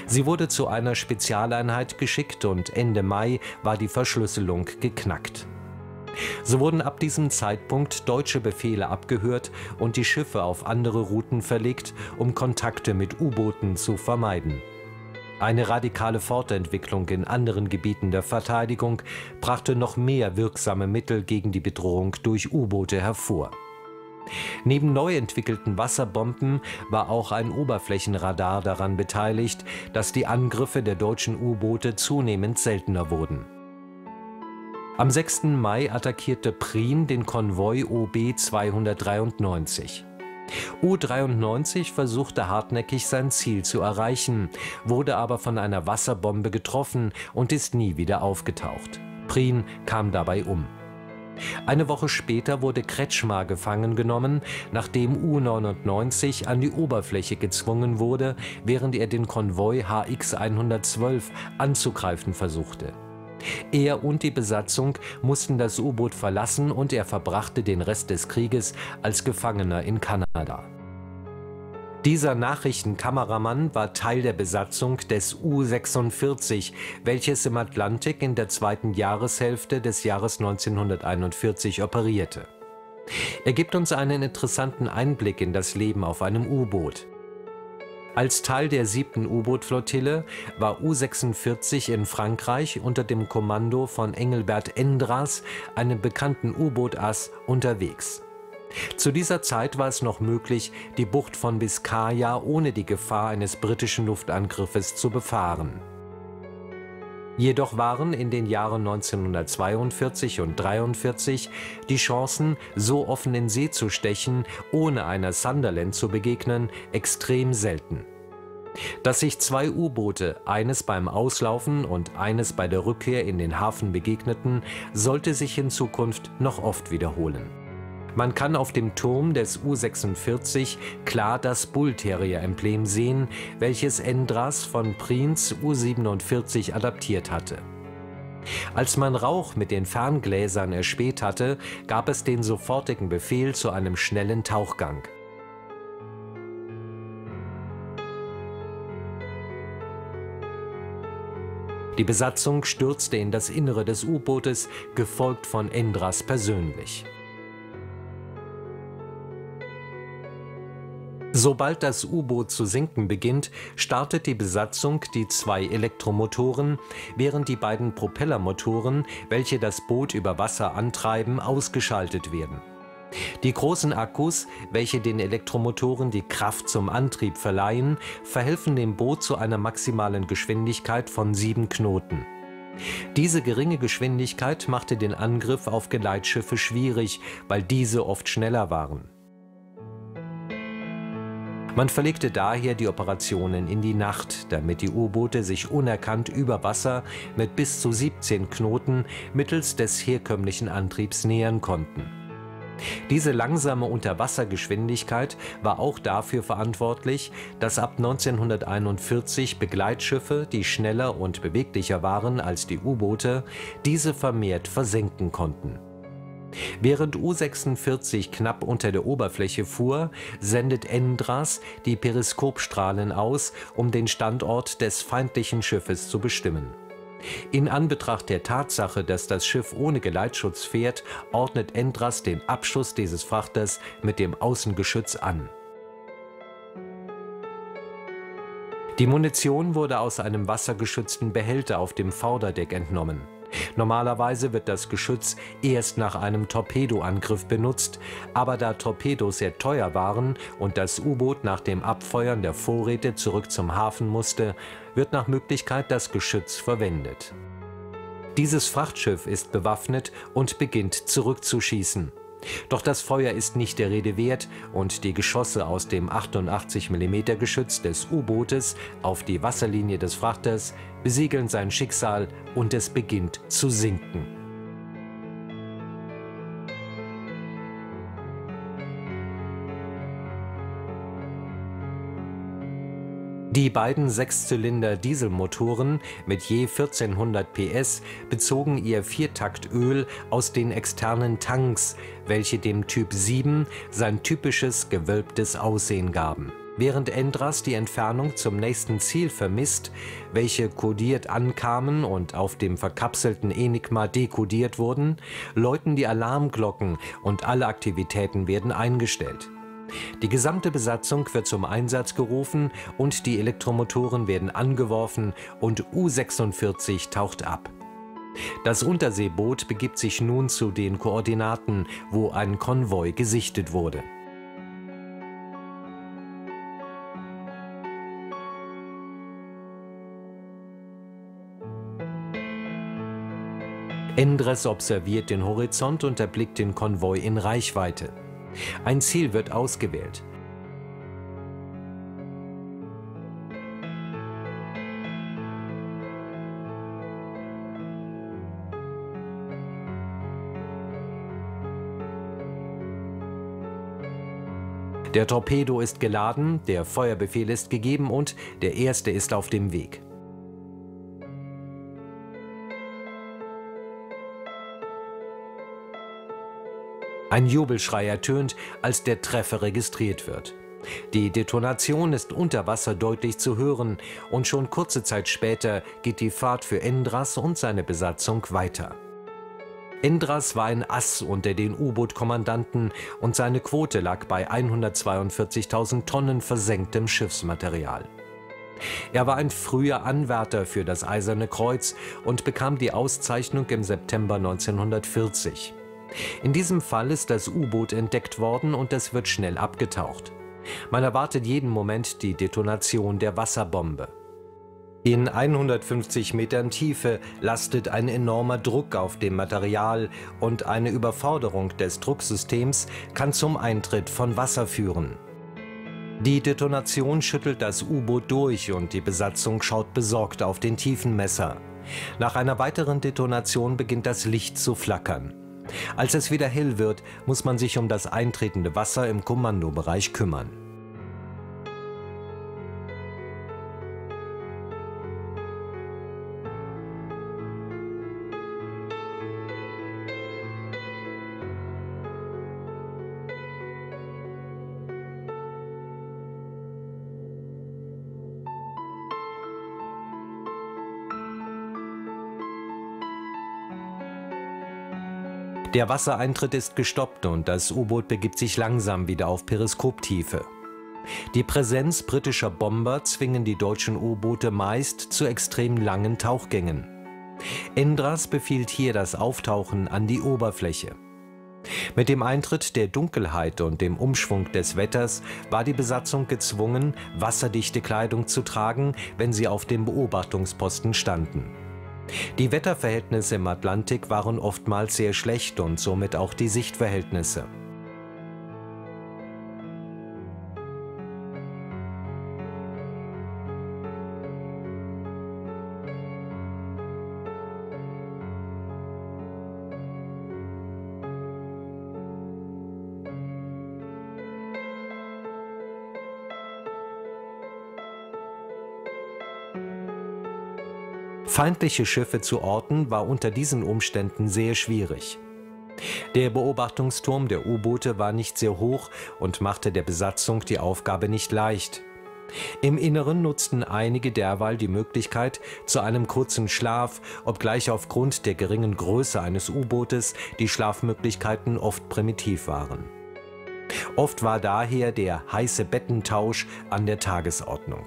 Sie wurde zu einer Spezialeinheit geschickt und Ende Mai war die Verschlüsselung geknackt. So wurden ab diesem Zeitpunkt deutsche Befehle abgehört und die Schiffe auf andere Routen verlegt, um Kontakte mit U-Booten zu vermeiden. Eine radikale Fortentwicklung in anderen Gebieten der Verteidigung brachte noch mehr wirksame Mittel gegen die Bedrohung durch U-Boote hervor. Neben neu entwickelten Wasserbomben war auch ein Oberflächenradar daran beteiligt, dass die Angriffe der deutschen U-Boote zunehmend seltener wurden. Am 6. Mai attackierte Prien den Konvoi OB 293. U-93 versuchte hartnäckig sein Ziel zu erreichen, wurde aber von einer Wasserbombe getroffen und ist nie wieder aufgetaucht. Prien kam dabei um. Eine Woche später wurde Kretschmar gefangen genommen, nachdem U-99 an die Oberfläche gezwungen wurde, während er den Konvoi HX-112 anzugreifen versuchte. Er und die Besatzung mussten das U-Boot verlassen und er verbrachte den Rest des Krieges als Gefangener in Kanada. Dieser Nachrichtenkameramann war Teil der Besatzung des U-46, welches im Atlantik in der zweiten Jahreshälfte des Jahres 1941 operierte. Er gibt uns einen interessanten Einblick in das Leben auf einem U-Boot. Als Teil der siebten U-Boot-Flottille war U-46 in Frankreich unter dem Kommando von Engelbert Endras, einem bekannten U-Boot-Ass, unterwegs. Zu dieser Zeit war es noch möglich, die Bucht von Biskaya ohne die Gefahr eines britischen Luftangriffes zu befahren. Jedoch waren in den Jahren 1942 und 1943 die Chancen, so offen in See zu stechen, ohne einer Sunderland zu begegnen, extrem selten. Dass sich zwei U-Boote, eines beim Auslaufen und eines bei der Rückkehr in den Hafen begegneten, sollte sich in Zukunft noch oft wiederholen. Man kann auf dem Turm des U46 klar das Bullterrier-Emblem sehen, welches Endras von Prinz U47 adaptiert hatte. Als man Rauch mit den Ferngläsern erspäht hatte, gab es den sofortigen Befehl zu einem schnellen Tauchgang. Die Besatzung stürzte in das Innere des U-Bootes, gefolgt von Endras persönlich. Sobald das U-Boot zu sinken beginnt, startet die Besatzung die zwei Elektromotoren, während die beiden Propellermotoren, welche das Boot über Wasser antreiben, ausgeschaltet werden. Die großen Akkus, welche den Elektromotoren die Kraft zum Antrieb verleihen, verhelfen dem Boot zu einer maximalen Geschwindigkeit von 7 Knoten. Diese geringe Geschwindigkeit machte den Angriff auf Geleitschiffe schwierig, weil diese oft schneller waren. Man verlegte daher die Operationen in die Nacht, damit die U-Boote sich unerkannt über Wasser mit bis zu 17 Knoten mittels des herkömmlichen Antriebs nähern konnten. Diese langsame Unterwassergeschwindigkeit war auch dafür verantwortlich, dass ab 1941 Begleitschiffe, die schneller und beweglicher waren als die U-Boote, diese vermehrt versenken konnten. Während U-46 knapp unter der Oberfläche fuhr, sendet Endras die Periskopstrahlen aus, um den Standort des feindlichen Schiffes zu bestimmen. In Anbetracht der Tatsache, dass das Schiff ohne Geleitschutz fährt, ordnet Endras den Abschuss dieses Frachters mit dem Außengeschütz an. Die Munition wurde aus einem wassergeschützten Behälter auf dem Vorderdeck entnommen. Normalerweise wird das Geschütz erst nach einem Torpedoangriff benutzt, aber da Torpedos sehr teuer waren und das U-Boot nach dem Abfeuern der Vorräte zurück zum Hafen musste, wird nach Möglichkeit das Geschütz verwendet. Dieses Frachtschiff ist bewaffnet und beginnt zurückzuschießen. Doch das Feuer ist nicht der Rede wert und die Geschosse aus dem 88 mm Geschütz des U-Bootes auf die Wasserlinie des Frachters besiegeln sein Schicksal und es beginnt zu sinken. Die beiden Sechszylinder-Dieselmotoren mit je 1400 PS bezogen ihr Viertaktöl aus den externen Tanks, welche dem Typ 7 sein typisches gewölbtes Aussehen gaben. Während Endras die Entfernung zum nächsten Ziel vermisst, welche kodiert ankamen und auf dem verkapselten Enigma dekodiert wurden, läuten die Alarmglocken und alle Aktivitäten werden eingestellt. Die gesamte Besatzung wird zum Einsatz gerufen und die Elektromotoren werden angeworfen und U-46 taucht ab. Das Unterseeboot begibt sich nun zu den Koordinaten, wo ein Konvoi gesichtet wurde. Endres observiert den Horizont und erblickt den Konvoi in Reichweite. Ein Ziel wird ausgewählt. Der Torpedo ist geladen, der Feuerbefehl ist gegeben und der erste ist auf dem Weg. Ein Jubelschrei ertönt, als der Treffer registriert wird. Die Detonation ist unter Wasser deutlich zu hören und schon kurze Zeit später geht die Fahrt für Endras und seine Besatzung weiter. Endras war ein Ass unter den U-Boot-Kommandanten und seine Quote lag bei 142.000 Tonnen versenktem Schiffsmaterial. Er war ein früher Anwärter für das Eiserne Kreuz und bekam die Auszeichnung im September 1940. In diesem Fall ist das U-Boot entdeckt worden und es wird schnell abgetaucht. Man erwartet jeden Moment die Detonation der Wasserbombe. In 150 Metern Tiefe lastet ein enormer Druck auf dem Material und eine Überforderung des Drucksystems kann zum Eintritt von Wasser führen. Die Detonation schüttelt das U-Boot durch und die Besatzung schaut besorgt auf den Tiefenmesser. Nach einer weiteren Detonation beginnt das Licht zu flackern. Als es wieder hell wird, muss man sich um das eintretende Wasser im Kommandobereich kümmern. Der Wassereintritt ist gestoppt und das U-Boot begibt sich langsam wieder auf Periskoptiefe. Die Präsenz britischer Bomber zwingen die deutschen U-Boote meist zu extrem langen Tauchgängen. Endras befiehlt hier das Auftauchen an die Oberfläche. Mit dem Eintritt der Dunkelheit und dem Umschwung des Wetters war die Besatzung gezwungen, wasserdichte Kleidung zu tragen, wenn sie auf dem Beobachtungsposten standen. Die Wetterverhältnisse im Atlantik waren oftmals sehr schlecht und somit auch die Sichtverhältnisse. Feindliche Schiffe zu orten war unter diesen Umständen sehr schwierig. Der Beobachtungsturm der U-Boote war nicht sehr hoch und machte der Besatzung die Aufgabe nicht leicht. Im Inneren nutzten einige derweil die Möglichkeit zu einem kurzen Schlaf, obgleich aufgrund der geringen Größe eines U-Bootes die Schlafmöglichkeiten oft primitiv waren. Oft war daher der heiße Bettentausch an der Tagesordnung.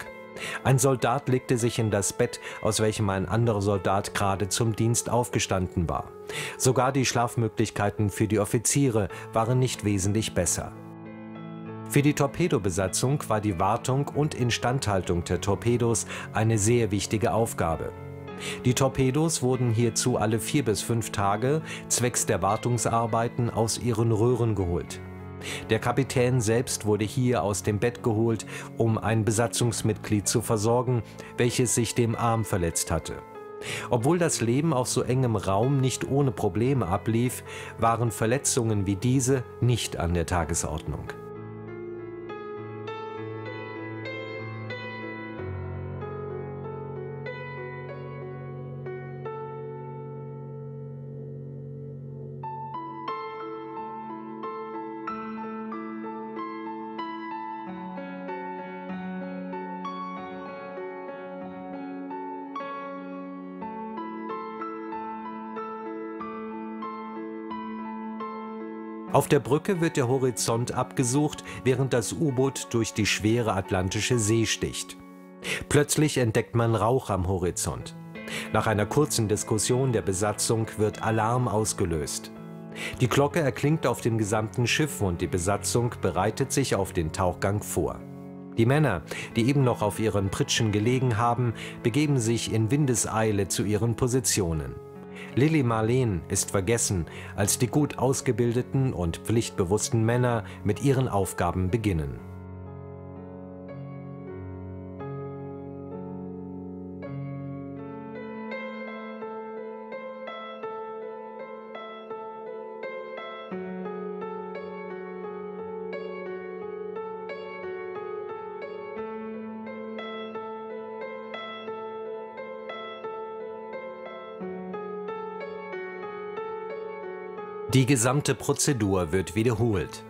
Ein Soldat legte sich in das Bett, aus welchem ein anderer Soldat gerade zum Dienst aufgestanden war. Sogar die Schlafmöglichkeiten für die Offiziere waren nicht wesentlich besser. Für die Torpedobesatzung war die Wartung und Instandhaltung der Torpedos eine sehr wichtige Aufgabe. Die Torpedos wurden hierzu alle vier bis fünf Tage zwecks der Wartungsarbeiten aus ihren Röhren geholt. Der Kapitän selbst wurde hier aus dem Bett geholt, um ein Besatzungsmitglied zu versorgen, welches sich dem Arm verletzt hatte. Obwohl das Leben auf so engem Raum nicht ohne Probleme ablief, waren Verletzungen wie diese nicht an der Tagesordnung. Auf der Brücke wird der Horizont abgesucht, während das U-Boot durch die schwere Atlantische See sticht. Plötzlich entdeckt man Rauch am Horizont. Nach einer kurzen Diskussion der Besatzung wird Alarm ausgelöst. Die Glocke erklingt auf dem gesamten Schiff und die Besatzung bereitet sich auf den Tauchgang vor. Die Männer, die eben noch auf ihren Pritschen gelegen haben, begeben sich in Windeseile zu ihren Positionen. Lilly Marleen ist vergessen, als die gut ausgebildeten und pflichtbewussten Männer mit ihren Aufgaben beginnen. Die gesamte Prozedur wird wiederholt.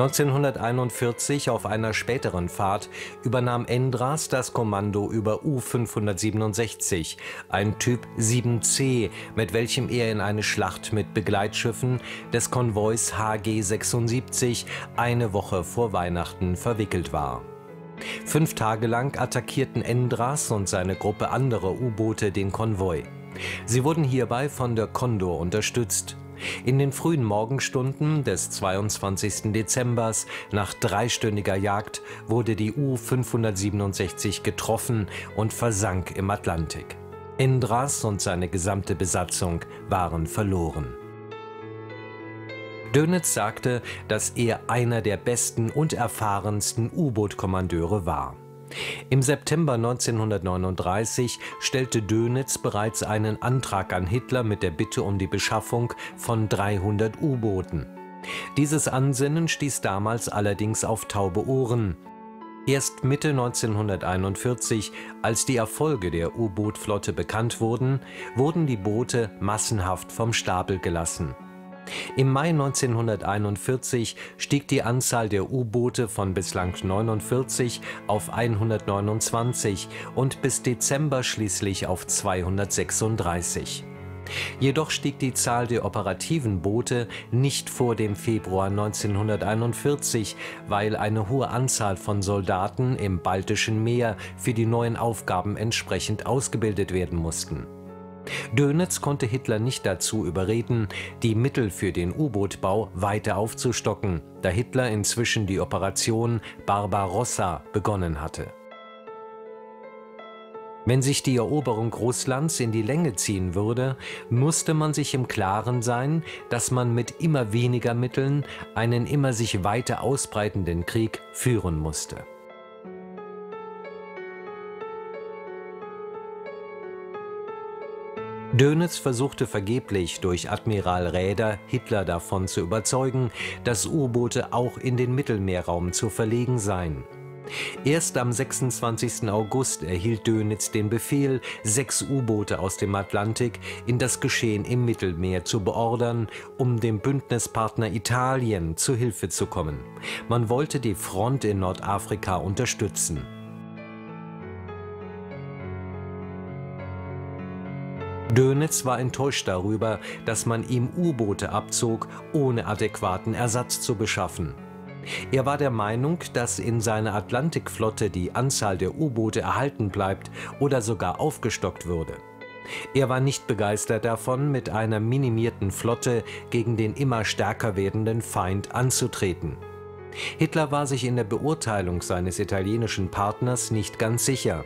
1941 auf einer späteren Fahrt übernahm Endras das Kommando über U-567, ein Typ 7C, mit welchem er in eine Schlacht mit Begleitschiffen des Konvois HG-76 eine Woche vor Weihnachten verwickelt war. Fünf Tage lang attackierten Endras und seine Gruppe anderer U-Boote den Konvoi. Sie wurden hierbei von der Condor unterstützt. In den frühen Morgenstunden des 22. Dezembers, nach dreistündiger Jagd, wurde die U-567 getroffen und versank im Atlantik. Endras und seine gesamte Besatzung waren verloren. Dönitz sagte, dass er einer der besten und erfahrensten U-Boot-Kommandeure war. Im September 1939 stellte Dönitz bereits einen Antrag an Hitler mit der Bitte um die Beschaffung von 300 U-Booten. Dieses Ansinnen stieß damals allerdings auf taube Ohren. Erst Mitte 1941, als die Erfolge der U-Boot-Flotte bekannt wurden, wurden die Boote massenhaft vom Stapel gelassen. Im Mai 1941 stieg die Anzahl der U-Boote von bislang 49 auf 129 und bis Dezember schließlich auf 236. Jedoch stieg die Zahl der operativen Boote nicht vor dem Februar 1941, weil eine hohe Anzahl von Soldaten im Baltischen Meer für die neuen Aufgaben entsprechend ausgebildet werden mussten. Dönitz konnte Hitler nicht dazu überreden, die Mittel für den U-Boot-Bau weiter aufzustocken, da Hitler inzwischen die Operation Barbarossa begonnen hatte. Wenn sich die Eroberung Russlands in die Länge ziehen würde, musste man sich im Klaren sein, dass man mit immer weniger Mitteln einen immer sich weiter ausbreitenden Krieg führen musste. Dönitz versuchte vergeblich durch Admiral Räder Hitler davon zu überzeugen, dass U-Boote auch in den Mittelmeerraum zu verlegen seien. Erst am 26. August erhielt Dönitz den Befehl, sechs U-Boote aus dem Atlantik in das Geschehen im Mittelmeer zu beordern, um dem Bündnispartner Italien zu Hilfe zu kommen. Man wollte die Front in Nordafrika unterstützen. Dönitz war enttäuscht darüber, dass man ihm U-Boote abzog, ohne adäquaten Ersatz zu beschaffen. Er war der Meinung, dass in seiner Atlantikflotte die Anzahl der U-Boote erhalten bleibt oder sogar aufgestockt würde. Er war nicht begeistert davon, mit einer minimierten Flotte gegen den immer stärker werdenden Feind anzutreten. Hitler war sich in der Beurteilung seines italienischen Partners nicht ganz sicher.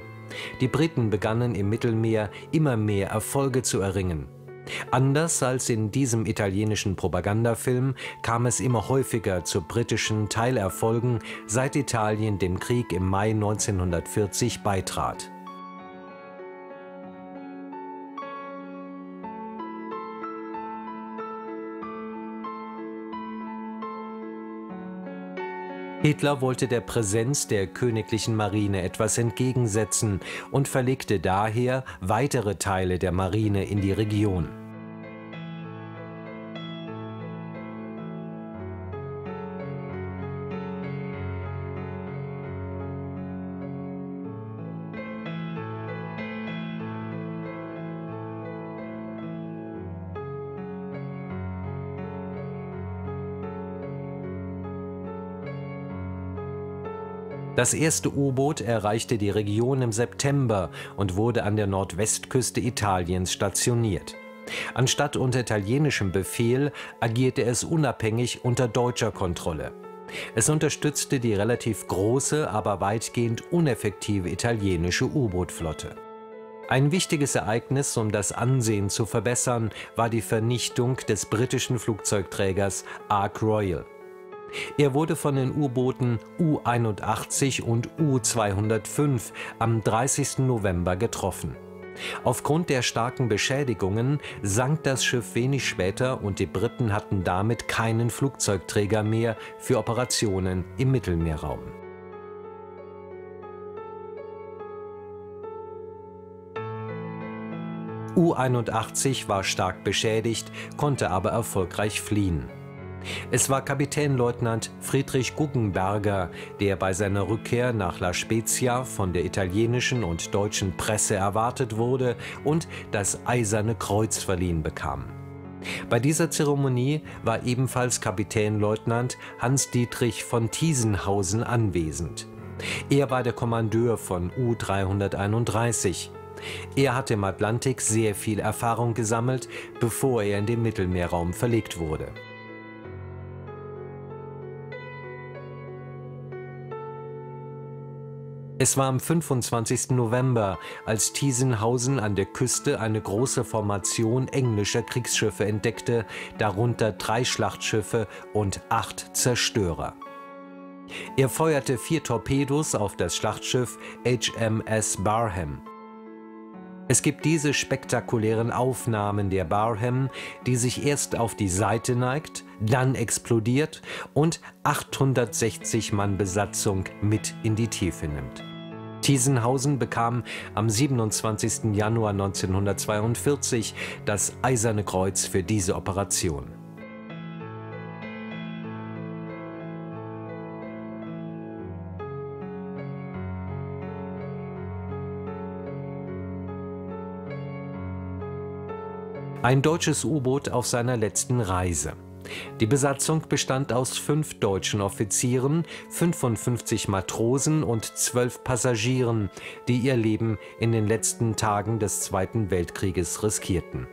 Die Briten begannen im Mittelmeer immer mehr Erfolge zu erringen. Anders als in diesem italienischen Propagandafilm kam es immer häufiger zu britischen Teilerfolgen, seit Italien dem Krieg im Mai 1940 beitrat. Hitler wollte der Präsenz der königlichen Marine etwas entgegensetzen und verlegte daher weitere Teile der Marine in die Region. Das erste U-Boot erreichte die Region im September und wurde an der Nordwestküste Italiens stationiert. Anstatt unter italienischem Befehl agierte es unabhängig unter deutscher Kontrolle. Es unterstützte die relativ große, aber weitgehend uneffektive italienische U-Boot-Flotte. Ein wichtiges Ereignis, um das Ansehen zu verbessern, war die Vernichtung des britischen Flugzeugträgers Ark Royal. Er wurde von den U-Booten U-81 und U-205 am 30. November getroffen. Aufgrund der starken Beschädigungen sank das Schiff wenig später und die Briten hatten damit keinen Flugzeugträger mehr für Operationen im Mittelmeerraum. U-81 war stark beschädigt, konnte aber erfolgreich fliehen. Es war Kapitänleutnant Friedrich Guggenberger, der bei seiner Rückkehr nach La Spezia von der italienischen und deutschen Presse erwartet wurde und das Eiserne Kreuz verliehen bekam. Bei dieser Zeremonie war ebenfalls Kapitänleutnant Hans-Dietrich von Tiesenhausen anwesend. Er war der Kommandeur von U-331. Er hatte im Atlantik sehr viel Erfahrung gesammelt, bevor er in den Mittelmeerraum verlegt wurde. Es war am 25. November, als Tiesenhausen an der Küste eine große Formation englischer Kriegsschiffe entdeckte, darunter drei Schlachtschiffe und acht Zerstörer. Er feuerte vier Torpedos auf das Schlachtschiff HMS Barham. Es gibt diese spektakulären Aufnahmen der Barham, die sich erst auf die Seite neigt, dann explodiert und 860 Mann Besatzung mit in die Tiefe nimmt. Tiesenhausen bekam am 27. Januar 1942 das Eiserne Kreuz für diese Operation. Ein deutsches U-Boot auf seiner letzten Reise. Die Besatzung bestand aus fünf deutschen Offizieren, 55 Matrosen und zwölf Passagieren, die ihr Leben in den letzten Tagen des Zweiten Weltkrieges riskierten.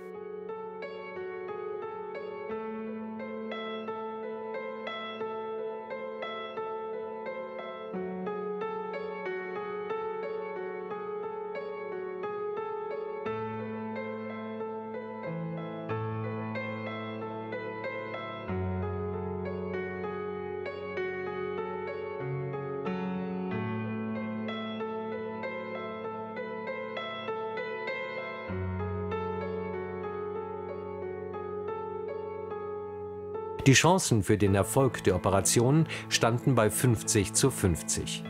Die Chancen für den Erfolg der Operation standen bei 50 zu 50.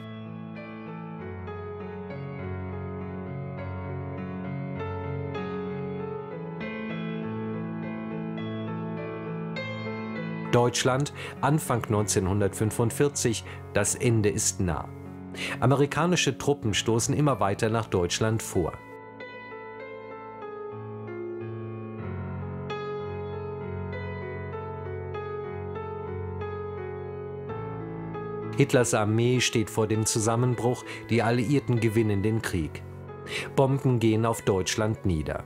Deutschland Anfang 1945, das Ende ist nah. Amerikanische Truppen stoßen immer weiter nach Deutschland vor. Hitlers Armee steht vor dem Zusammenbruch, die Alliierten gewinnen den Krieg. Bomben gehen auf Deutschland nieder.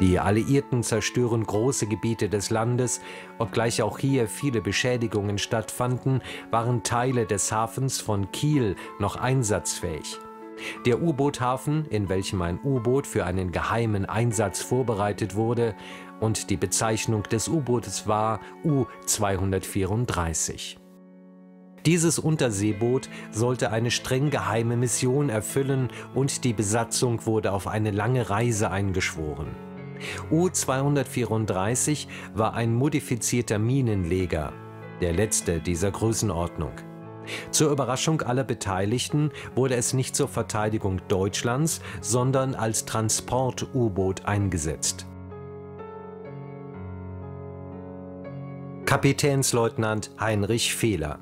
Die Alliierten zerstören große Gebiete des Landes, obgleich auch hier viele Beschädigungen stattfanden, waren Teile des Hafens von Kiel noch einsatzfähig. Der U-Boot-Hafen, in welchem ein U-Boot für einen geheimen Einsatz vorbereitet wurde, und die Bezeichnung des U-Bootes war U-234. Dieses Unterseeboot sollte eine streng geheime Mission erfüllen und die Besatzung wurde auf eine lange Reise eingeschworen. U-234 war ein modifizierter Minenleger, der letzte dieser Größenordnung. Zur Überraschung aller Beteiligten wurde es nicht zur Verteidigung Deutschlands, sondern als Transport-U-Boot eingesetzt. Kapitänsleutnant Heinrich Fehler.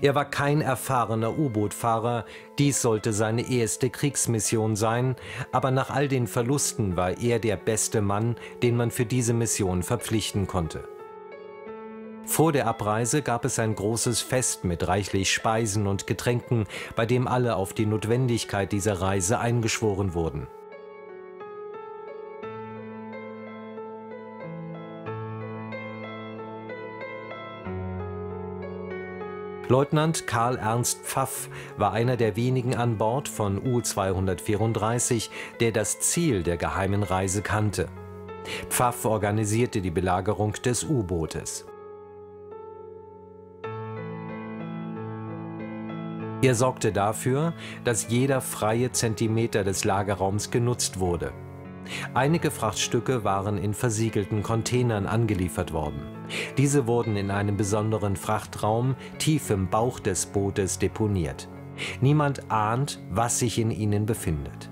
Er war kein erfahrener U-Boot-Fahrer, dies sollte seine erste Kriegsmission sein, aber nach all den Verlusten war er der beste Mann, den man für diese Mission verpflichten konnte. Vor der Abreise gab es ein großes Fest mit reichlich Speisen und Getränken, bei dem alle auf die Notwendigkeit dieser Reise eingeschworen wurden. Leutnant Karl Ernst Pfaff war einer der wenigen an Bord von U-234, der das Ziel der geheimen Reise kannte. Pfaff organisierte die Belagerung des U-Bootes. Er sorgte dafür, dass jeder freie Zentimeter des Lagerraums genutzt wurde. Einige Frachtstücke waren in versiegelten Containern angeliefert worden. Diese wurden in einem besonderen Frachtraum tief im Bauch des Bootes deponiert. Niemand ahnt, was sich in ihnen befindet.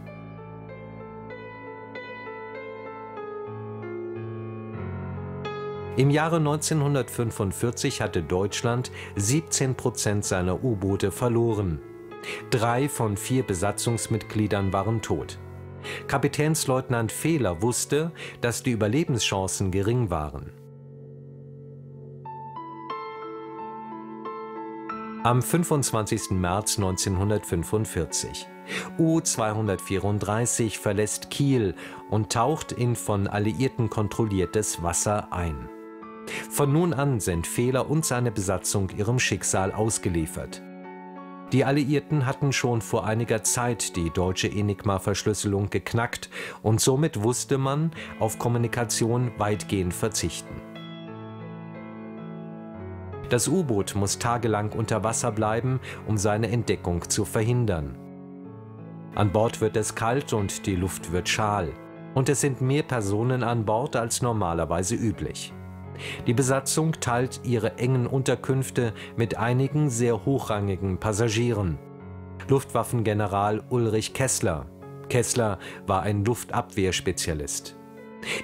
Im Jahre 1945 hatte Deutschland 17 Prozent seiner U-Boote verloren. Drei von vier Besatzungsmitgliedern waren tot. Kapitänsleutnant Fehler wusste, dass die Überlebenschancen gering waren. Am 25. März 1945. U-234 verlässt Kiel und taucht in von Alliierten kontrolliertes Wasser ein. Von nun an sind Fehler und seine Besatzung ihrem Schicksal ausgeliefert. Die Alliierten hatten schon vor einiger Zeit die deutsche Enigma-Verschlüsselung geknackt und somit wusste man auf Kommunikation weitgehend verzichten. Das U-Boot muss tagelang unter Wasser bleiben, um seine Entdeckung zu verhindern. An Bord wird es kalt und die Luft wird schal. Und es sind mehr Personen an Bord als normalerweise üblich. Die Besatzung teilt ihre engen Unterkünfte mit einigen sehr hochrangigen Passagieren. Luftwaffengeneral Ulrich Kessler. Kessler war ein Luftabwehrspezialist.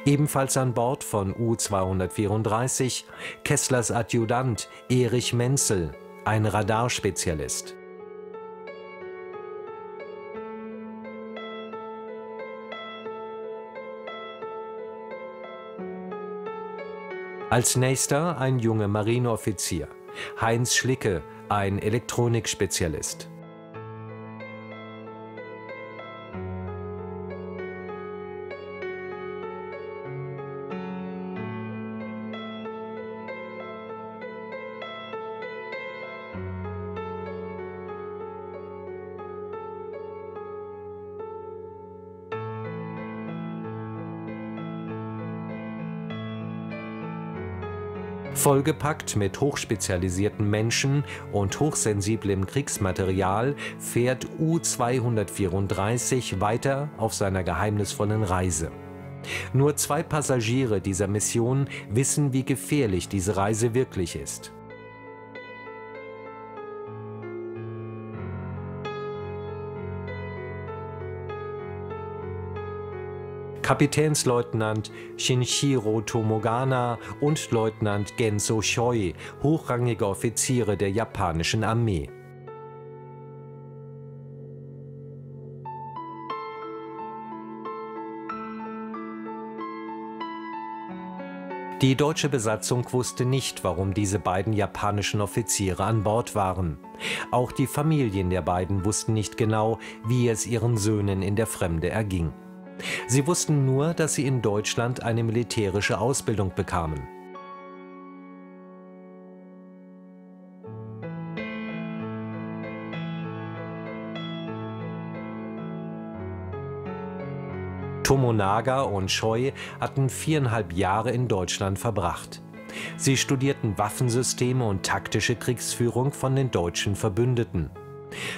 Ebenfalls an Bord von U-234 Kesslers Adjutant Erich Menzel, ein Radarspezialist. Als nächster ein junger Marineoffizier, Heinz Schlicke, ein Elektronikspezialist. Vollgepackt mit hochspezialisierten Menschen und hochsensiblem Kriegsmaterial fährt U-234 weiter auf seiner geheimnisvollen Reise. Nur zwei Passagiere dieser Mission wissen, wie gefährlich diese Reise wirklich ist. Kapitänsleutnant Shinshiro Tomogana und Leutnant Genso Shoi, hochrangige Offiziere der japanischen Armee. Die deutsche Besatzung wusste nicht, warum diese beiden japanischen Offiziere an Bord waren. Auch die Familien der beiden wussten nicht genau, wie es ihren Söhnen in der Fremde erging. Sie wussten nur, dass sie in Deutschland eine militärische Ausbildung bekamen. Tomonaga und Choi hatten viereinhalb Jahre in Deutschland verbracht. Sie studierten Waffensysteme und taktische Kriegsführung von den deutschen Verbündeten.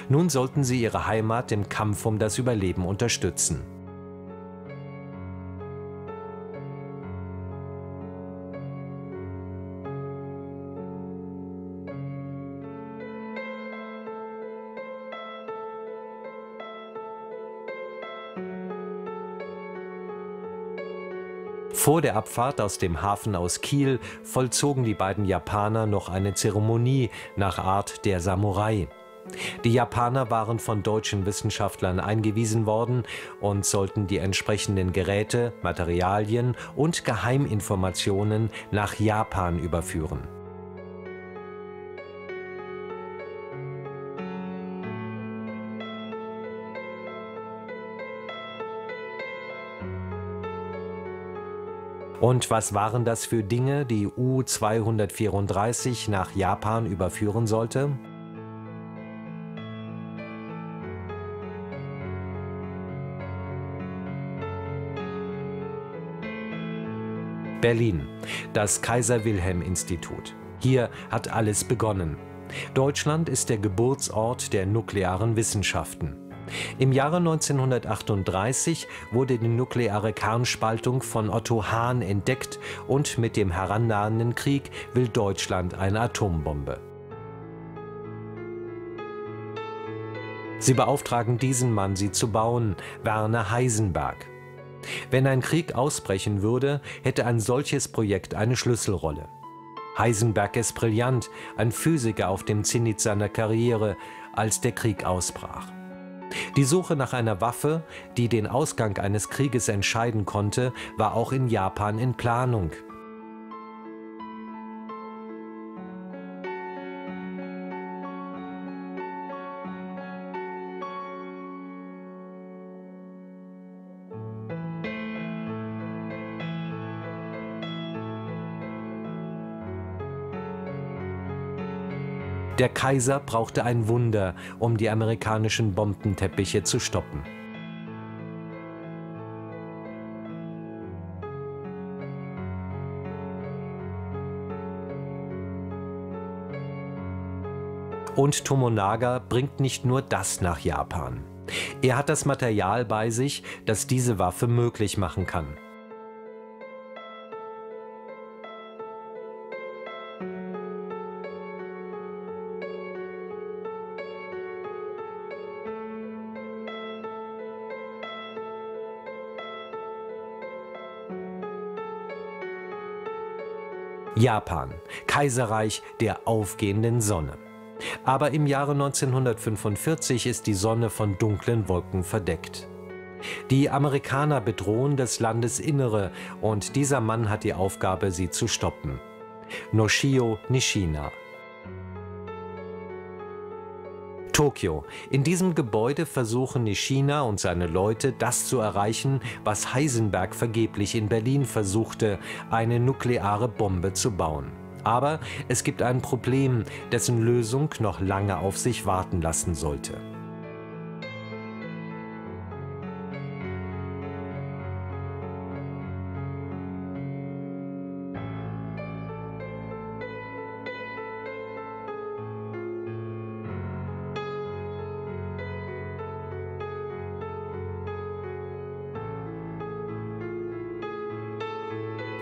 Nun sollten sie ihre Heimat im Kampf um das Überleben unterstützen. Vor der Abfahrt aus dem Hafen aus Kiel vollzogen die beiden Japaner noch eine Zeremonie nach Art der Samurai. Die Japaner waren von deutschen Wissenschaftlern eingewiesen worden und sollten die entsprechenden Geräte, Materialien und Geheiminformationen nach Japan überführen. Und was waren das für Dinge, die U-234 nach Japan überführen sollte? Berlin, das Kaiser Wilhelm Institut. Hier hat alles begonnen. Deutschland ist der Geburtsort der nuklearen Wissenschaften. Im Jahre 1938 wurde die nukleare Kernspaltung von Otto Hahn entdeckt und mit dem herannahenden Krieg will Deutschland eine Atombombe. Sie beauftragen diesen Mann, sie zu bauen, Werner Heisenberg. Wenn ein Krieg ausbrechen würde, hätte ein solches Projekt eine Schlüsselrolle. Heisenberg ist brillant, ein Physiker auf dem Zenit seiner Karriere, als der Krieg ausbrach. Die Suche nach einer Waffe, die den Ausgang eines Krieges entscheiden konnte, war auch in Japan in Planung. Der Kaiser brauchte ein Wunder, um die amerikanischen Bombenteppiche zu stoppen. Und Tomonaga bringt nicht nur das nach Japan. Er hat das Material bei sich, das diese Waffe möglich machen kann. Japan, Kaiserreich der aufgehenden Sonne. Aber im Jahre 1945 ist die Sonne von dunklen Wolken verdeckt. Die Amerikaner bedrohen das Landesinnere und dieser Mann hat die Aufgabe, sie zu stoppen. Noshio Nishina Tokio. In diesem Gebäude versuchen Nishina und seine Leute, das zu erreichen, was Heisenberg vergeblich in Berlin versuchte, eine nukleare Bombe zu bauen. Aber es gibt ein Problem, dessen Lösung noch lange auf sich warten lassen sollte.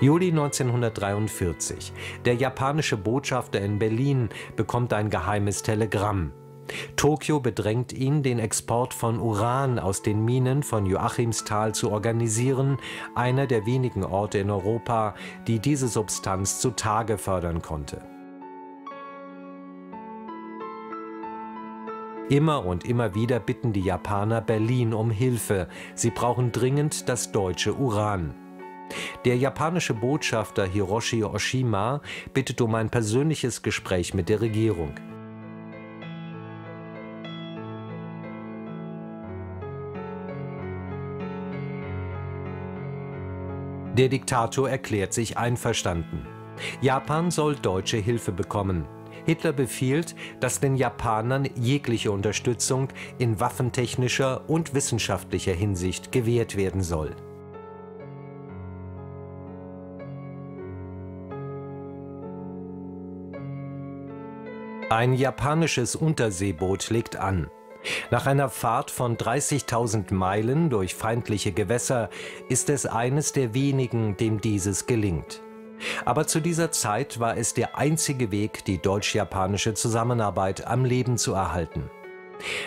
Juli 1943. Der japanische Botschafter in Berlin bekommt ein geheimes Telegramm. Tokio bedrängt ihn, den Export von Uran aus den Minen von Joachimsthal zu organisieren, einer der wenigen Orte in Europa, die diese Substanz zutage fördern konnte. Immer und immer wieder bitten die Japaner Berlin um Hilfe. Sie brauchen dringend das deutsche Uran. Der japanische Botschafter Hiroshi Oshima bittet um ein persönliches Gespräch mit der Regierung. Der Diktator erklärt sich einverstanden. Japan soll deutsche Hilfe bekommen. Hitler befiehlt, dass den Japanern jegliche Unterstützung in waffentechnischer und wissenschaftlicher Hinsicht gewährt werden soll. Ein japanisches Unterseeboot legt an. Nach einer Fahrt von 30.000 Meilen durch feindliche Gewässer ist es eines der wenigen, dem dieses gelingt. Aber zu dieser Zeit war es der einzige Weg, die deutsch-japanische Zusammenarbeit am Leben zu erhalten.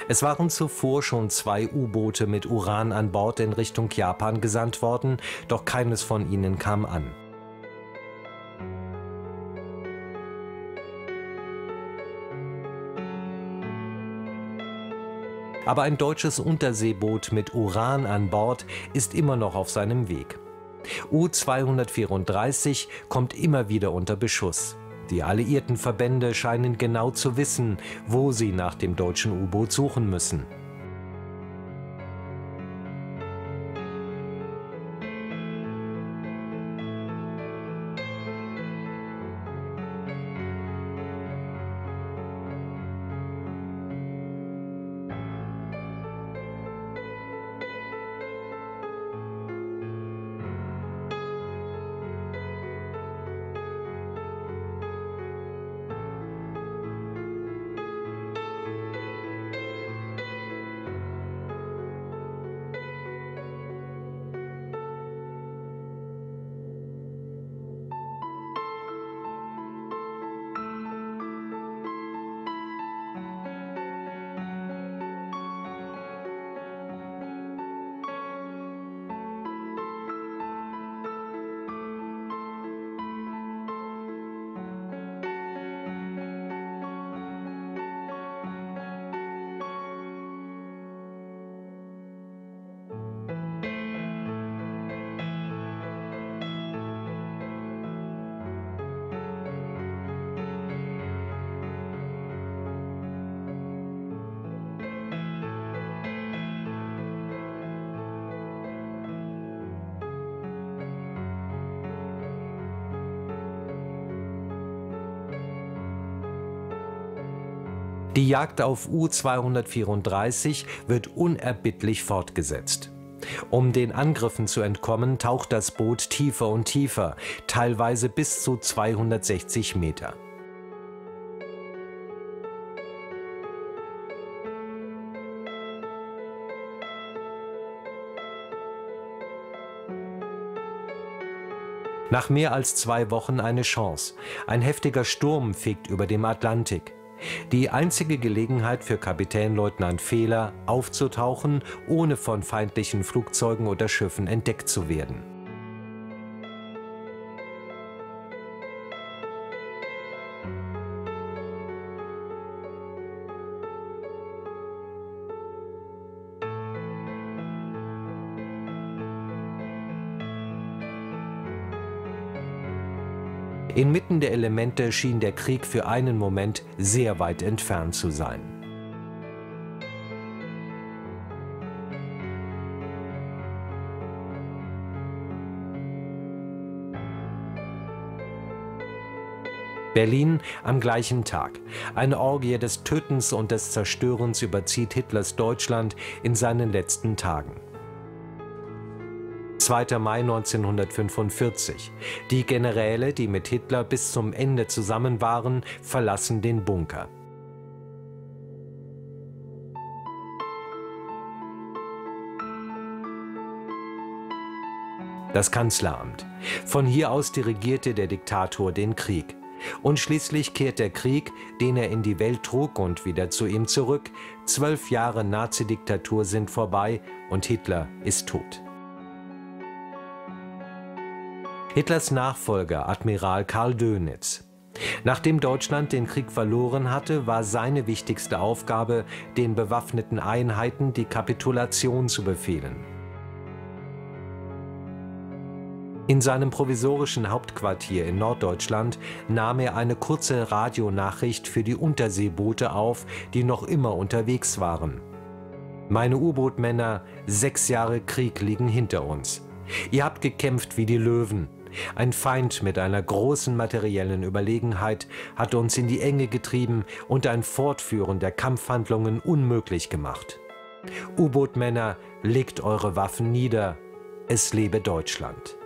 Es waren zuvor schon zwei U-Boote mit Uran an Bord in Richtung Japan gesandt worden, doch keines von ihnen kam an. Aber ein deutsches Unterseeboot mit Uran an Bord ist immer noch auf seinem Weg. U-234 kommt immer wieder unter Beschuss. Die alliierten Verbände scheinen genau zu wissen, wo sie nach dem deutschen U-Boot suchen müssen. Die Jagd auf U-234 wird unerbittlich fortgesetzt. Um den Angriffen zu entkommen, taucht das Boot tiefer und tiefer, teilweise bis zu 260 Meter. Nach mehr als zwei Wochen eine Chance. Ein heftiger Sturm fegt über dem Atlantik. Die einzige Gelegenheit für Kapitänleutnant Fehler, aufzutauchen, ohne von feindlichen Flugzeugen oder Schiffen entdeckt zu werden. Inmitten der Elemente schien der Krieg für einen Moment sehr weit entfernt zu sein. Berlin am gleichen Tag. Eine Orgie des Tötens und des Zerstörens überzieht Hitlers Deutschland in seinen letzten Tagen. 2. Mai 1945. Die Generäle, die mit Hitler bis zum Ende zusammen waren, verlassen den Bunker. Das Kanzleramt. Von hier aus dirigierte der Diktator den Krieg. Und schließlich kehrt der Krieg, den er in die Welt trug und wieder zu ihm zurück. Zwölf Jahre Nazidiktatur sind vorbei und Hitler ist tot. Hitlers Nachfolger Admiral Karl Dönitz. Nachdem Deutschland den Krieg verloren hatte, war seine wichtigste Aufgabe, den bewaffneten Einheiten die Kapitulation zu befehlen. In seinem provisorischen Hauptquartier in Norddeutschland nahm er eine kurze Radionachricht für die Unterseeboote auf, die noch immer unterwegs waren. Meine U-Boot-Männer, sechs Jahre Krieg liegen hinter uns. Ihr habt gekämpft wie die Löwen. Ein Feind mit einer großen materiellen Überlegenheit hat uns in die Enge getrieben und ein Fortführen der Kampfhandlungen unmöglich gemacht. U-Boot-Männer, legt eure Waffen nieder. Es lebe Deutschland.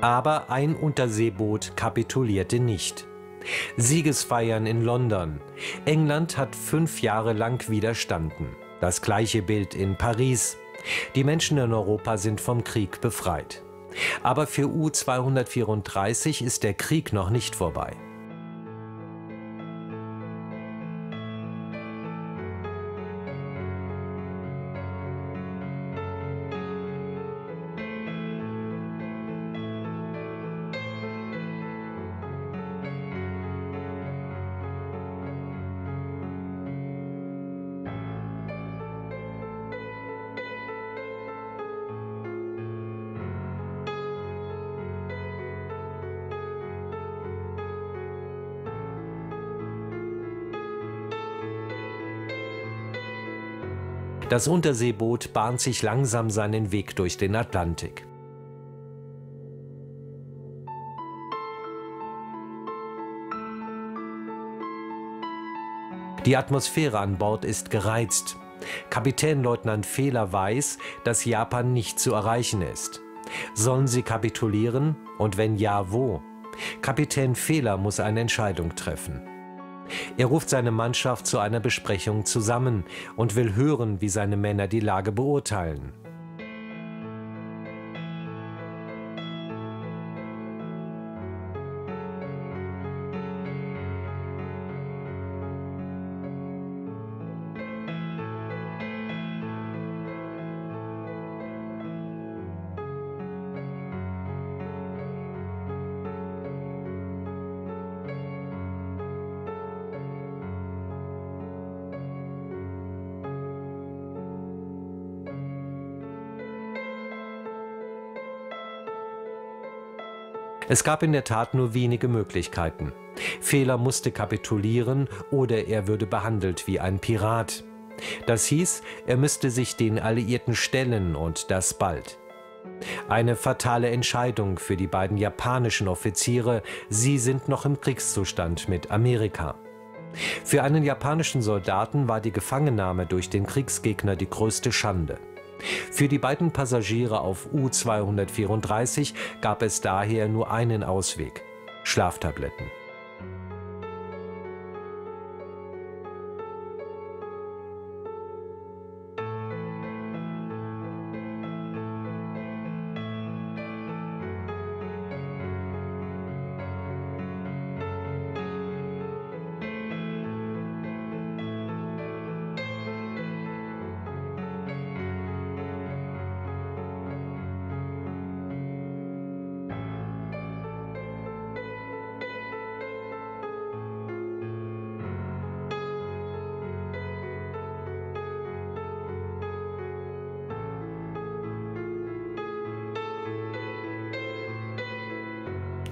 Aber ein Unterseeboot kapitulierte nicht. Siegesfeiern in London. England hat fünf Jahre lang widerstanden. Das gleiche Bild in Paris. Die Menschen in Europa sind vom Krieg befreit. Aber für U-234 ist der Krieg noch nicht vorbei. Das Unterseeboot bahnt sich langsam seinen Weg durch den Atlantik. Die Atmosphäre an Bord ist gereizt. Kapitänleutnant Fehler weiß, dass Japan nicht zu erreichen ist. Sollen sie kapitulieren? Und wenn ja, wo? Kapitän Fehler muss eine Entscheidung treffen. Er ruft seine Mannschaft zu einer Besprechung zusammen und will hören, wie seine Männer die Lage beurteilen. Es gab in der Tat nur wenige Möglichkeiten. Fehler musste kapitulieren oder er würde behandelt wie ein Pirat. Das hieß, er müsste sich den Alliierten stellen und das bald. Eine fatale Entscheidung für die beiden japanischen Offiziere, sie sind noch im Kriegszustand mit Amerika. Für einen japanischen Soldaten war die Gefangennahme durch den Kriegsgegner die größte Schande. Für die beiden Passagiere auf U-234 gab es daher nur einen Ausweg: Schlaftabletten.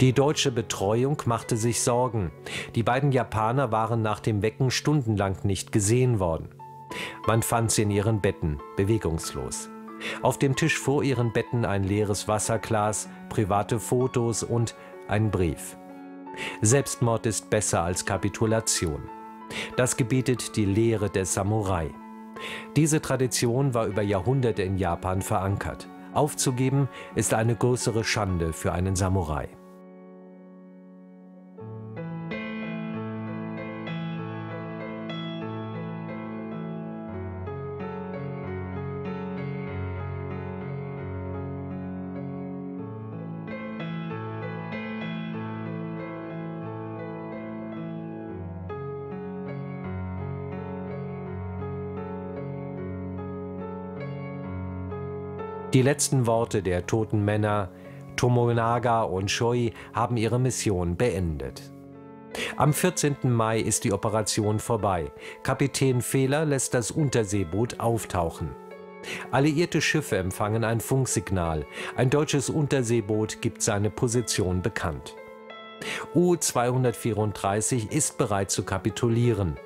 Die deutsche Betreuung machte sich Sorgen. Die beiden Japaner waren nach dem Wecken stundenlang nicht gesehen worden. Man fand sie in ihren Betten, bewegungslos. Auf dem Tisch vor ihren Betten ein leeres Wasserglas, private Fotos und ein Brief. Selbstmord ist besser als Kapitulation. Das gebietet die Lehre des Samurai. Diese Tradition war über Jahrhunderte in Japan verankert. Aufzugeben ist eine größere Schande für einen Samurai. Die letzten Worte der toten Männer Tomonaga und Shoi haben ihre Mission beendet. Am 14. Mai ist die Operation vorbei. Kapitän Fehler lässt das Unterseeboot auftauchen. Alliierte Schiffe empfangen ein Funksignal. Ein deutsches Unterseeboot gibt seine Position bekannt. U-234 ist bereit zu kapitulieren.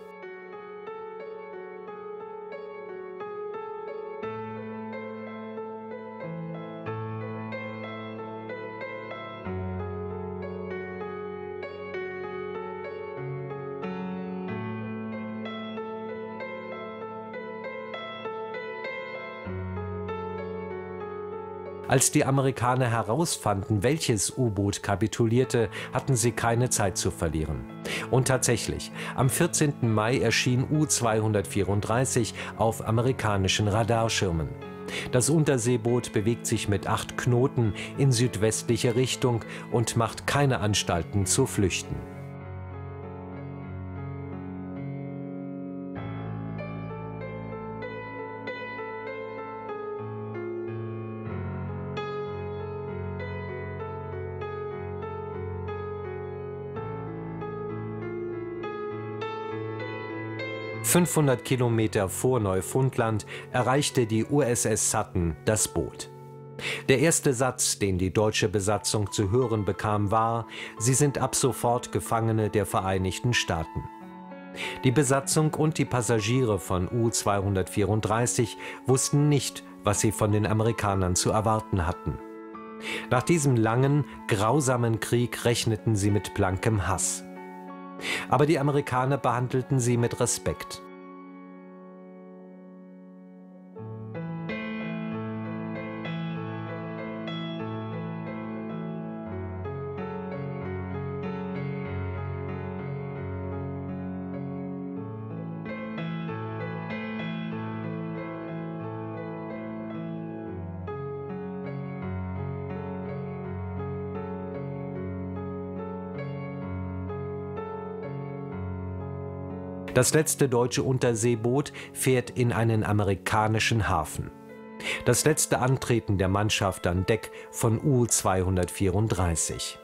'Als die Amerikaner herausfanden, welches U-Boot kapitulierte, hatten sie keine Zeit zu verlieren. Und tatsächlich, am 14. Mai erschien U-234 auf amerikanischen Radarschirmen. Das Unterseeboot bewegt sich mit acht Knoten in südwestliche Richtung und macht keine Anstalten zu flüchten. 500 Kilometer vor Neufundland erreichte die USS Sutton das Boot. Der erste Satz, den die deutsche Besatzung zu hören bekam, war, sie sind ab sofort Gefangene der Vereinigten Staaten. Die Besatzung und die Passagiere von U-234 wussten nicht, was sie von den Amerikanern zu erwarten hatten. Nach diesem langen, grausamen Krieg rechneten sie mit blankem Hass. Aber die Amerikaner behandelten sie mit Respekt. 'Das letzte deutsche Unterseeboot fährt in einen amerikanischen Hafen. Das letzte Antreten der Mannschaft an Deck von U-234.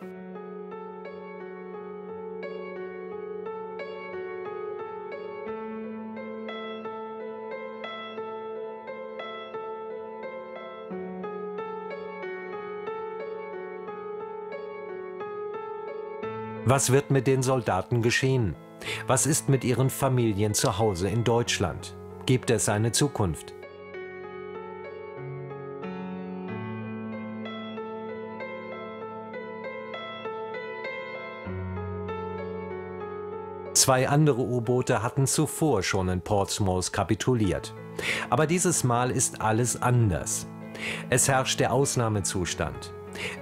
Was wird mit den Soldaten geschehen? Was ist mit ihren Familien zu Hause in Deutschland? Gibt es eine Zukunft? Zwei andere U-Boote hatten zuvor schon in Portsmouth kapituliert. Aber dieses Mal ist alles anders. Es herrscht der Ausnahmezustand.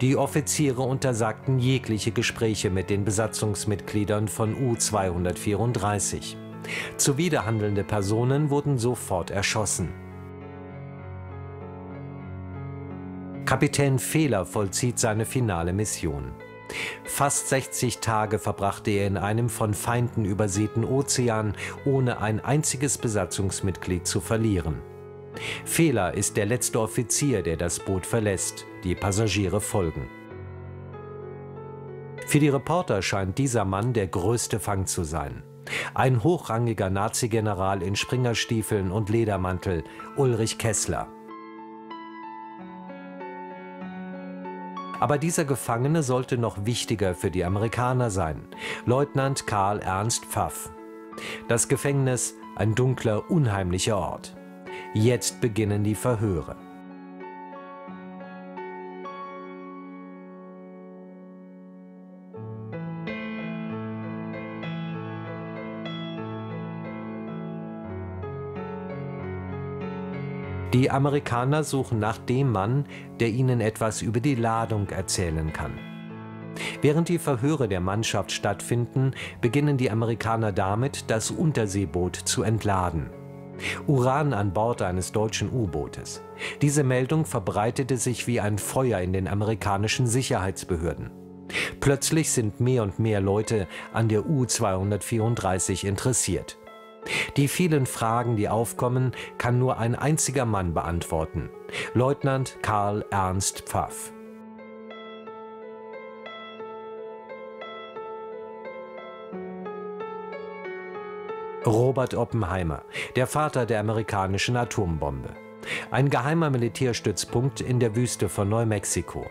Die Offiziere untersagten jegliche Gespräche mit den Besatzungsmitgliedern von U-234. Zuwiderhandelnde Personen wurden sofort erschossen. Kapitän Fehler vollzieht seine finale Mission. Fast 60 Tage verbrachte er in einem von Feinden übersäten Ozean, ohne ein einziges Besatzungsmitglied zu verlieren. Fehler ist der letzte Offizier, der das Boot verlässt. Die Passagiere folgen. Für die Reporter scheint dieser Mann der größte Fang zu sein. Ein hochrangiger Nazi-General in Springerstiefeln und Ledermantel, Ulrich Kessler. Aber dieser Gefangene sollte noch wichtiger für die Amerikaner sein. Leutnant Karl Ernst Pfaff. Das Gefängnis, ein dunkler, unheimlicher Ort. Jetzt beginnen die Verhöre. Die Amerikaner suchen nach dem Mann, der ihnen etwas über die Ladung erzählen kann. Während die Verhöre der Mannschaft stattfinden, beginnen die Amerikaner damit, das Unterseeboot zu entladen. Uran an Bord eines deutschen U-Bootes. Diese Meldung verbreitete sich wie ein Feuer in den amerikanischen Sicherheitsbehörden. Plötzlich sind mehr und mehr Leute an der U-234 interessiert. Die vielen Fragen, die aufkommen, kann nur ein einziger Mann beantworten. Leutnant Karl Ernst Pfaff. Robert Oppenheimer, der Vater der amerikanischen Atombombe. Ein geheimer Militärstützpunkt in der Wüste von Neumexiko.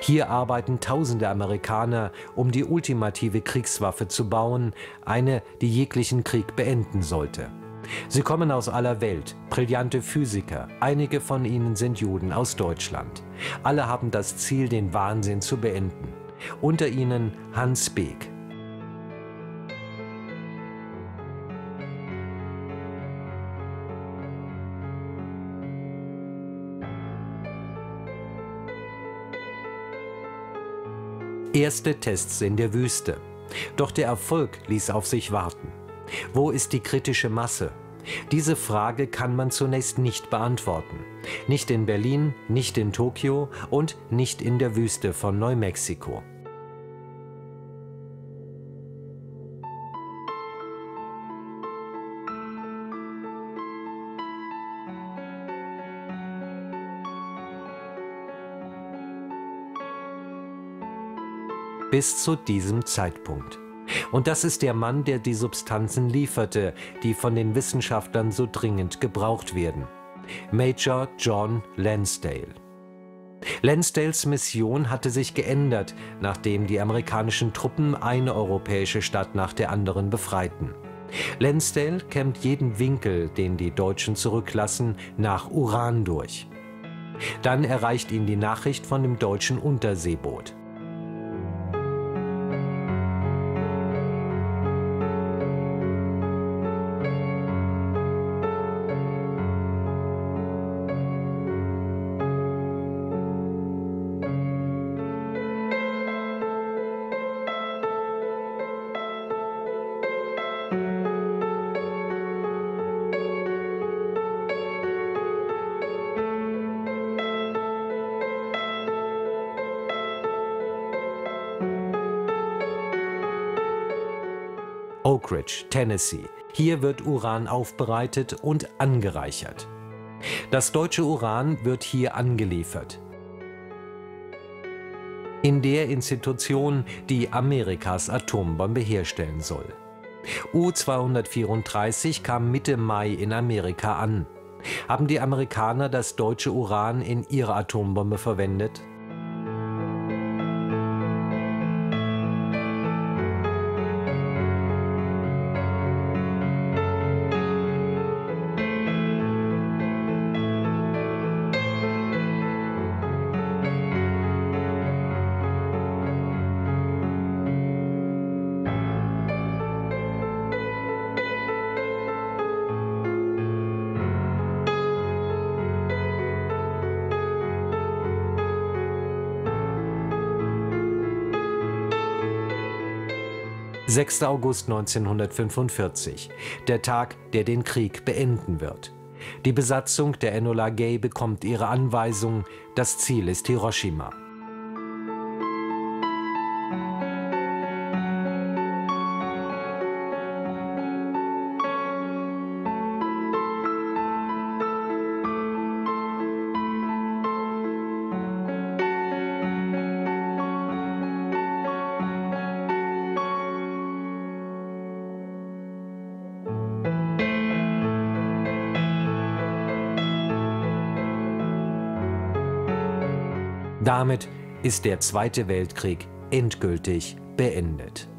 Hier arbeiten tausende Amerikaner, um die ultimative Kriegswaffe zu bauen, eine, die jeglichen Krieg beenden sollte. Sie kommen aus aller Welt, brillante Physiker, einige von ihnen sind Juden aus Deutschland. Alle haben das Ziel, den Wahnsinn zu beenden. Unter ihnen Hans Beek. Erste Tests in der Wüste. Doch der Erfolg ließ auf sich warten. Wo ist die kritische Masse? Diese Frage kann man zunächst nicht beantworten. Nicht in Berlin, nicht in Tokio und nicht in der Wüste von Neumexiko. bis zu diesem Zeitpunkt. Und das ist der Mann, der die Substanzen lieferte, die von den Wissenschaftlern so dringend gebraucht werden. Major John Lansdale. Lansdales Mission hatte sich geändert, nachdem die amerikanischen Truppen eine europäische Stadt nach der anderen befreiten. Lansdale kämmt jeden Winkel, den die Deutschen zurücklassen, nach Uran durch. Dann erreicht ihn die Nachricht von dem deutschen Unterseeboot. '" Ridge, Tennessee. Hier wird Uran aufbereitet und angereichert. Das deutsche Uran wird hier angeliefert. In der Institution, die Amerikas Atombombe herstellen soll. U-234 kam Mitte Mai in Amerika an. Haben die Amerikaner das deutsche Uran in ihre Atombombe verwendet? 6. August 1945, der Tag, der den Krieg beenden wird. Die Besatzung der Enola Gay bekommt ihre Anweisung, das Ziel ist Hiroshima. Damit ist der Zweite Weltkrieg endgültig beendet.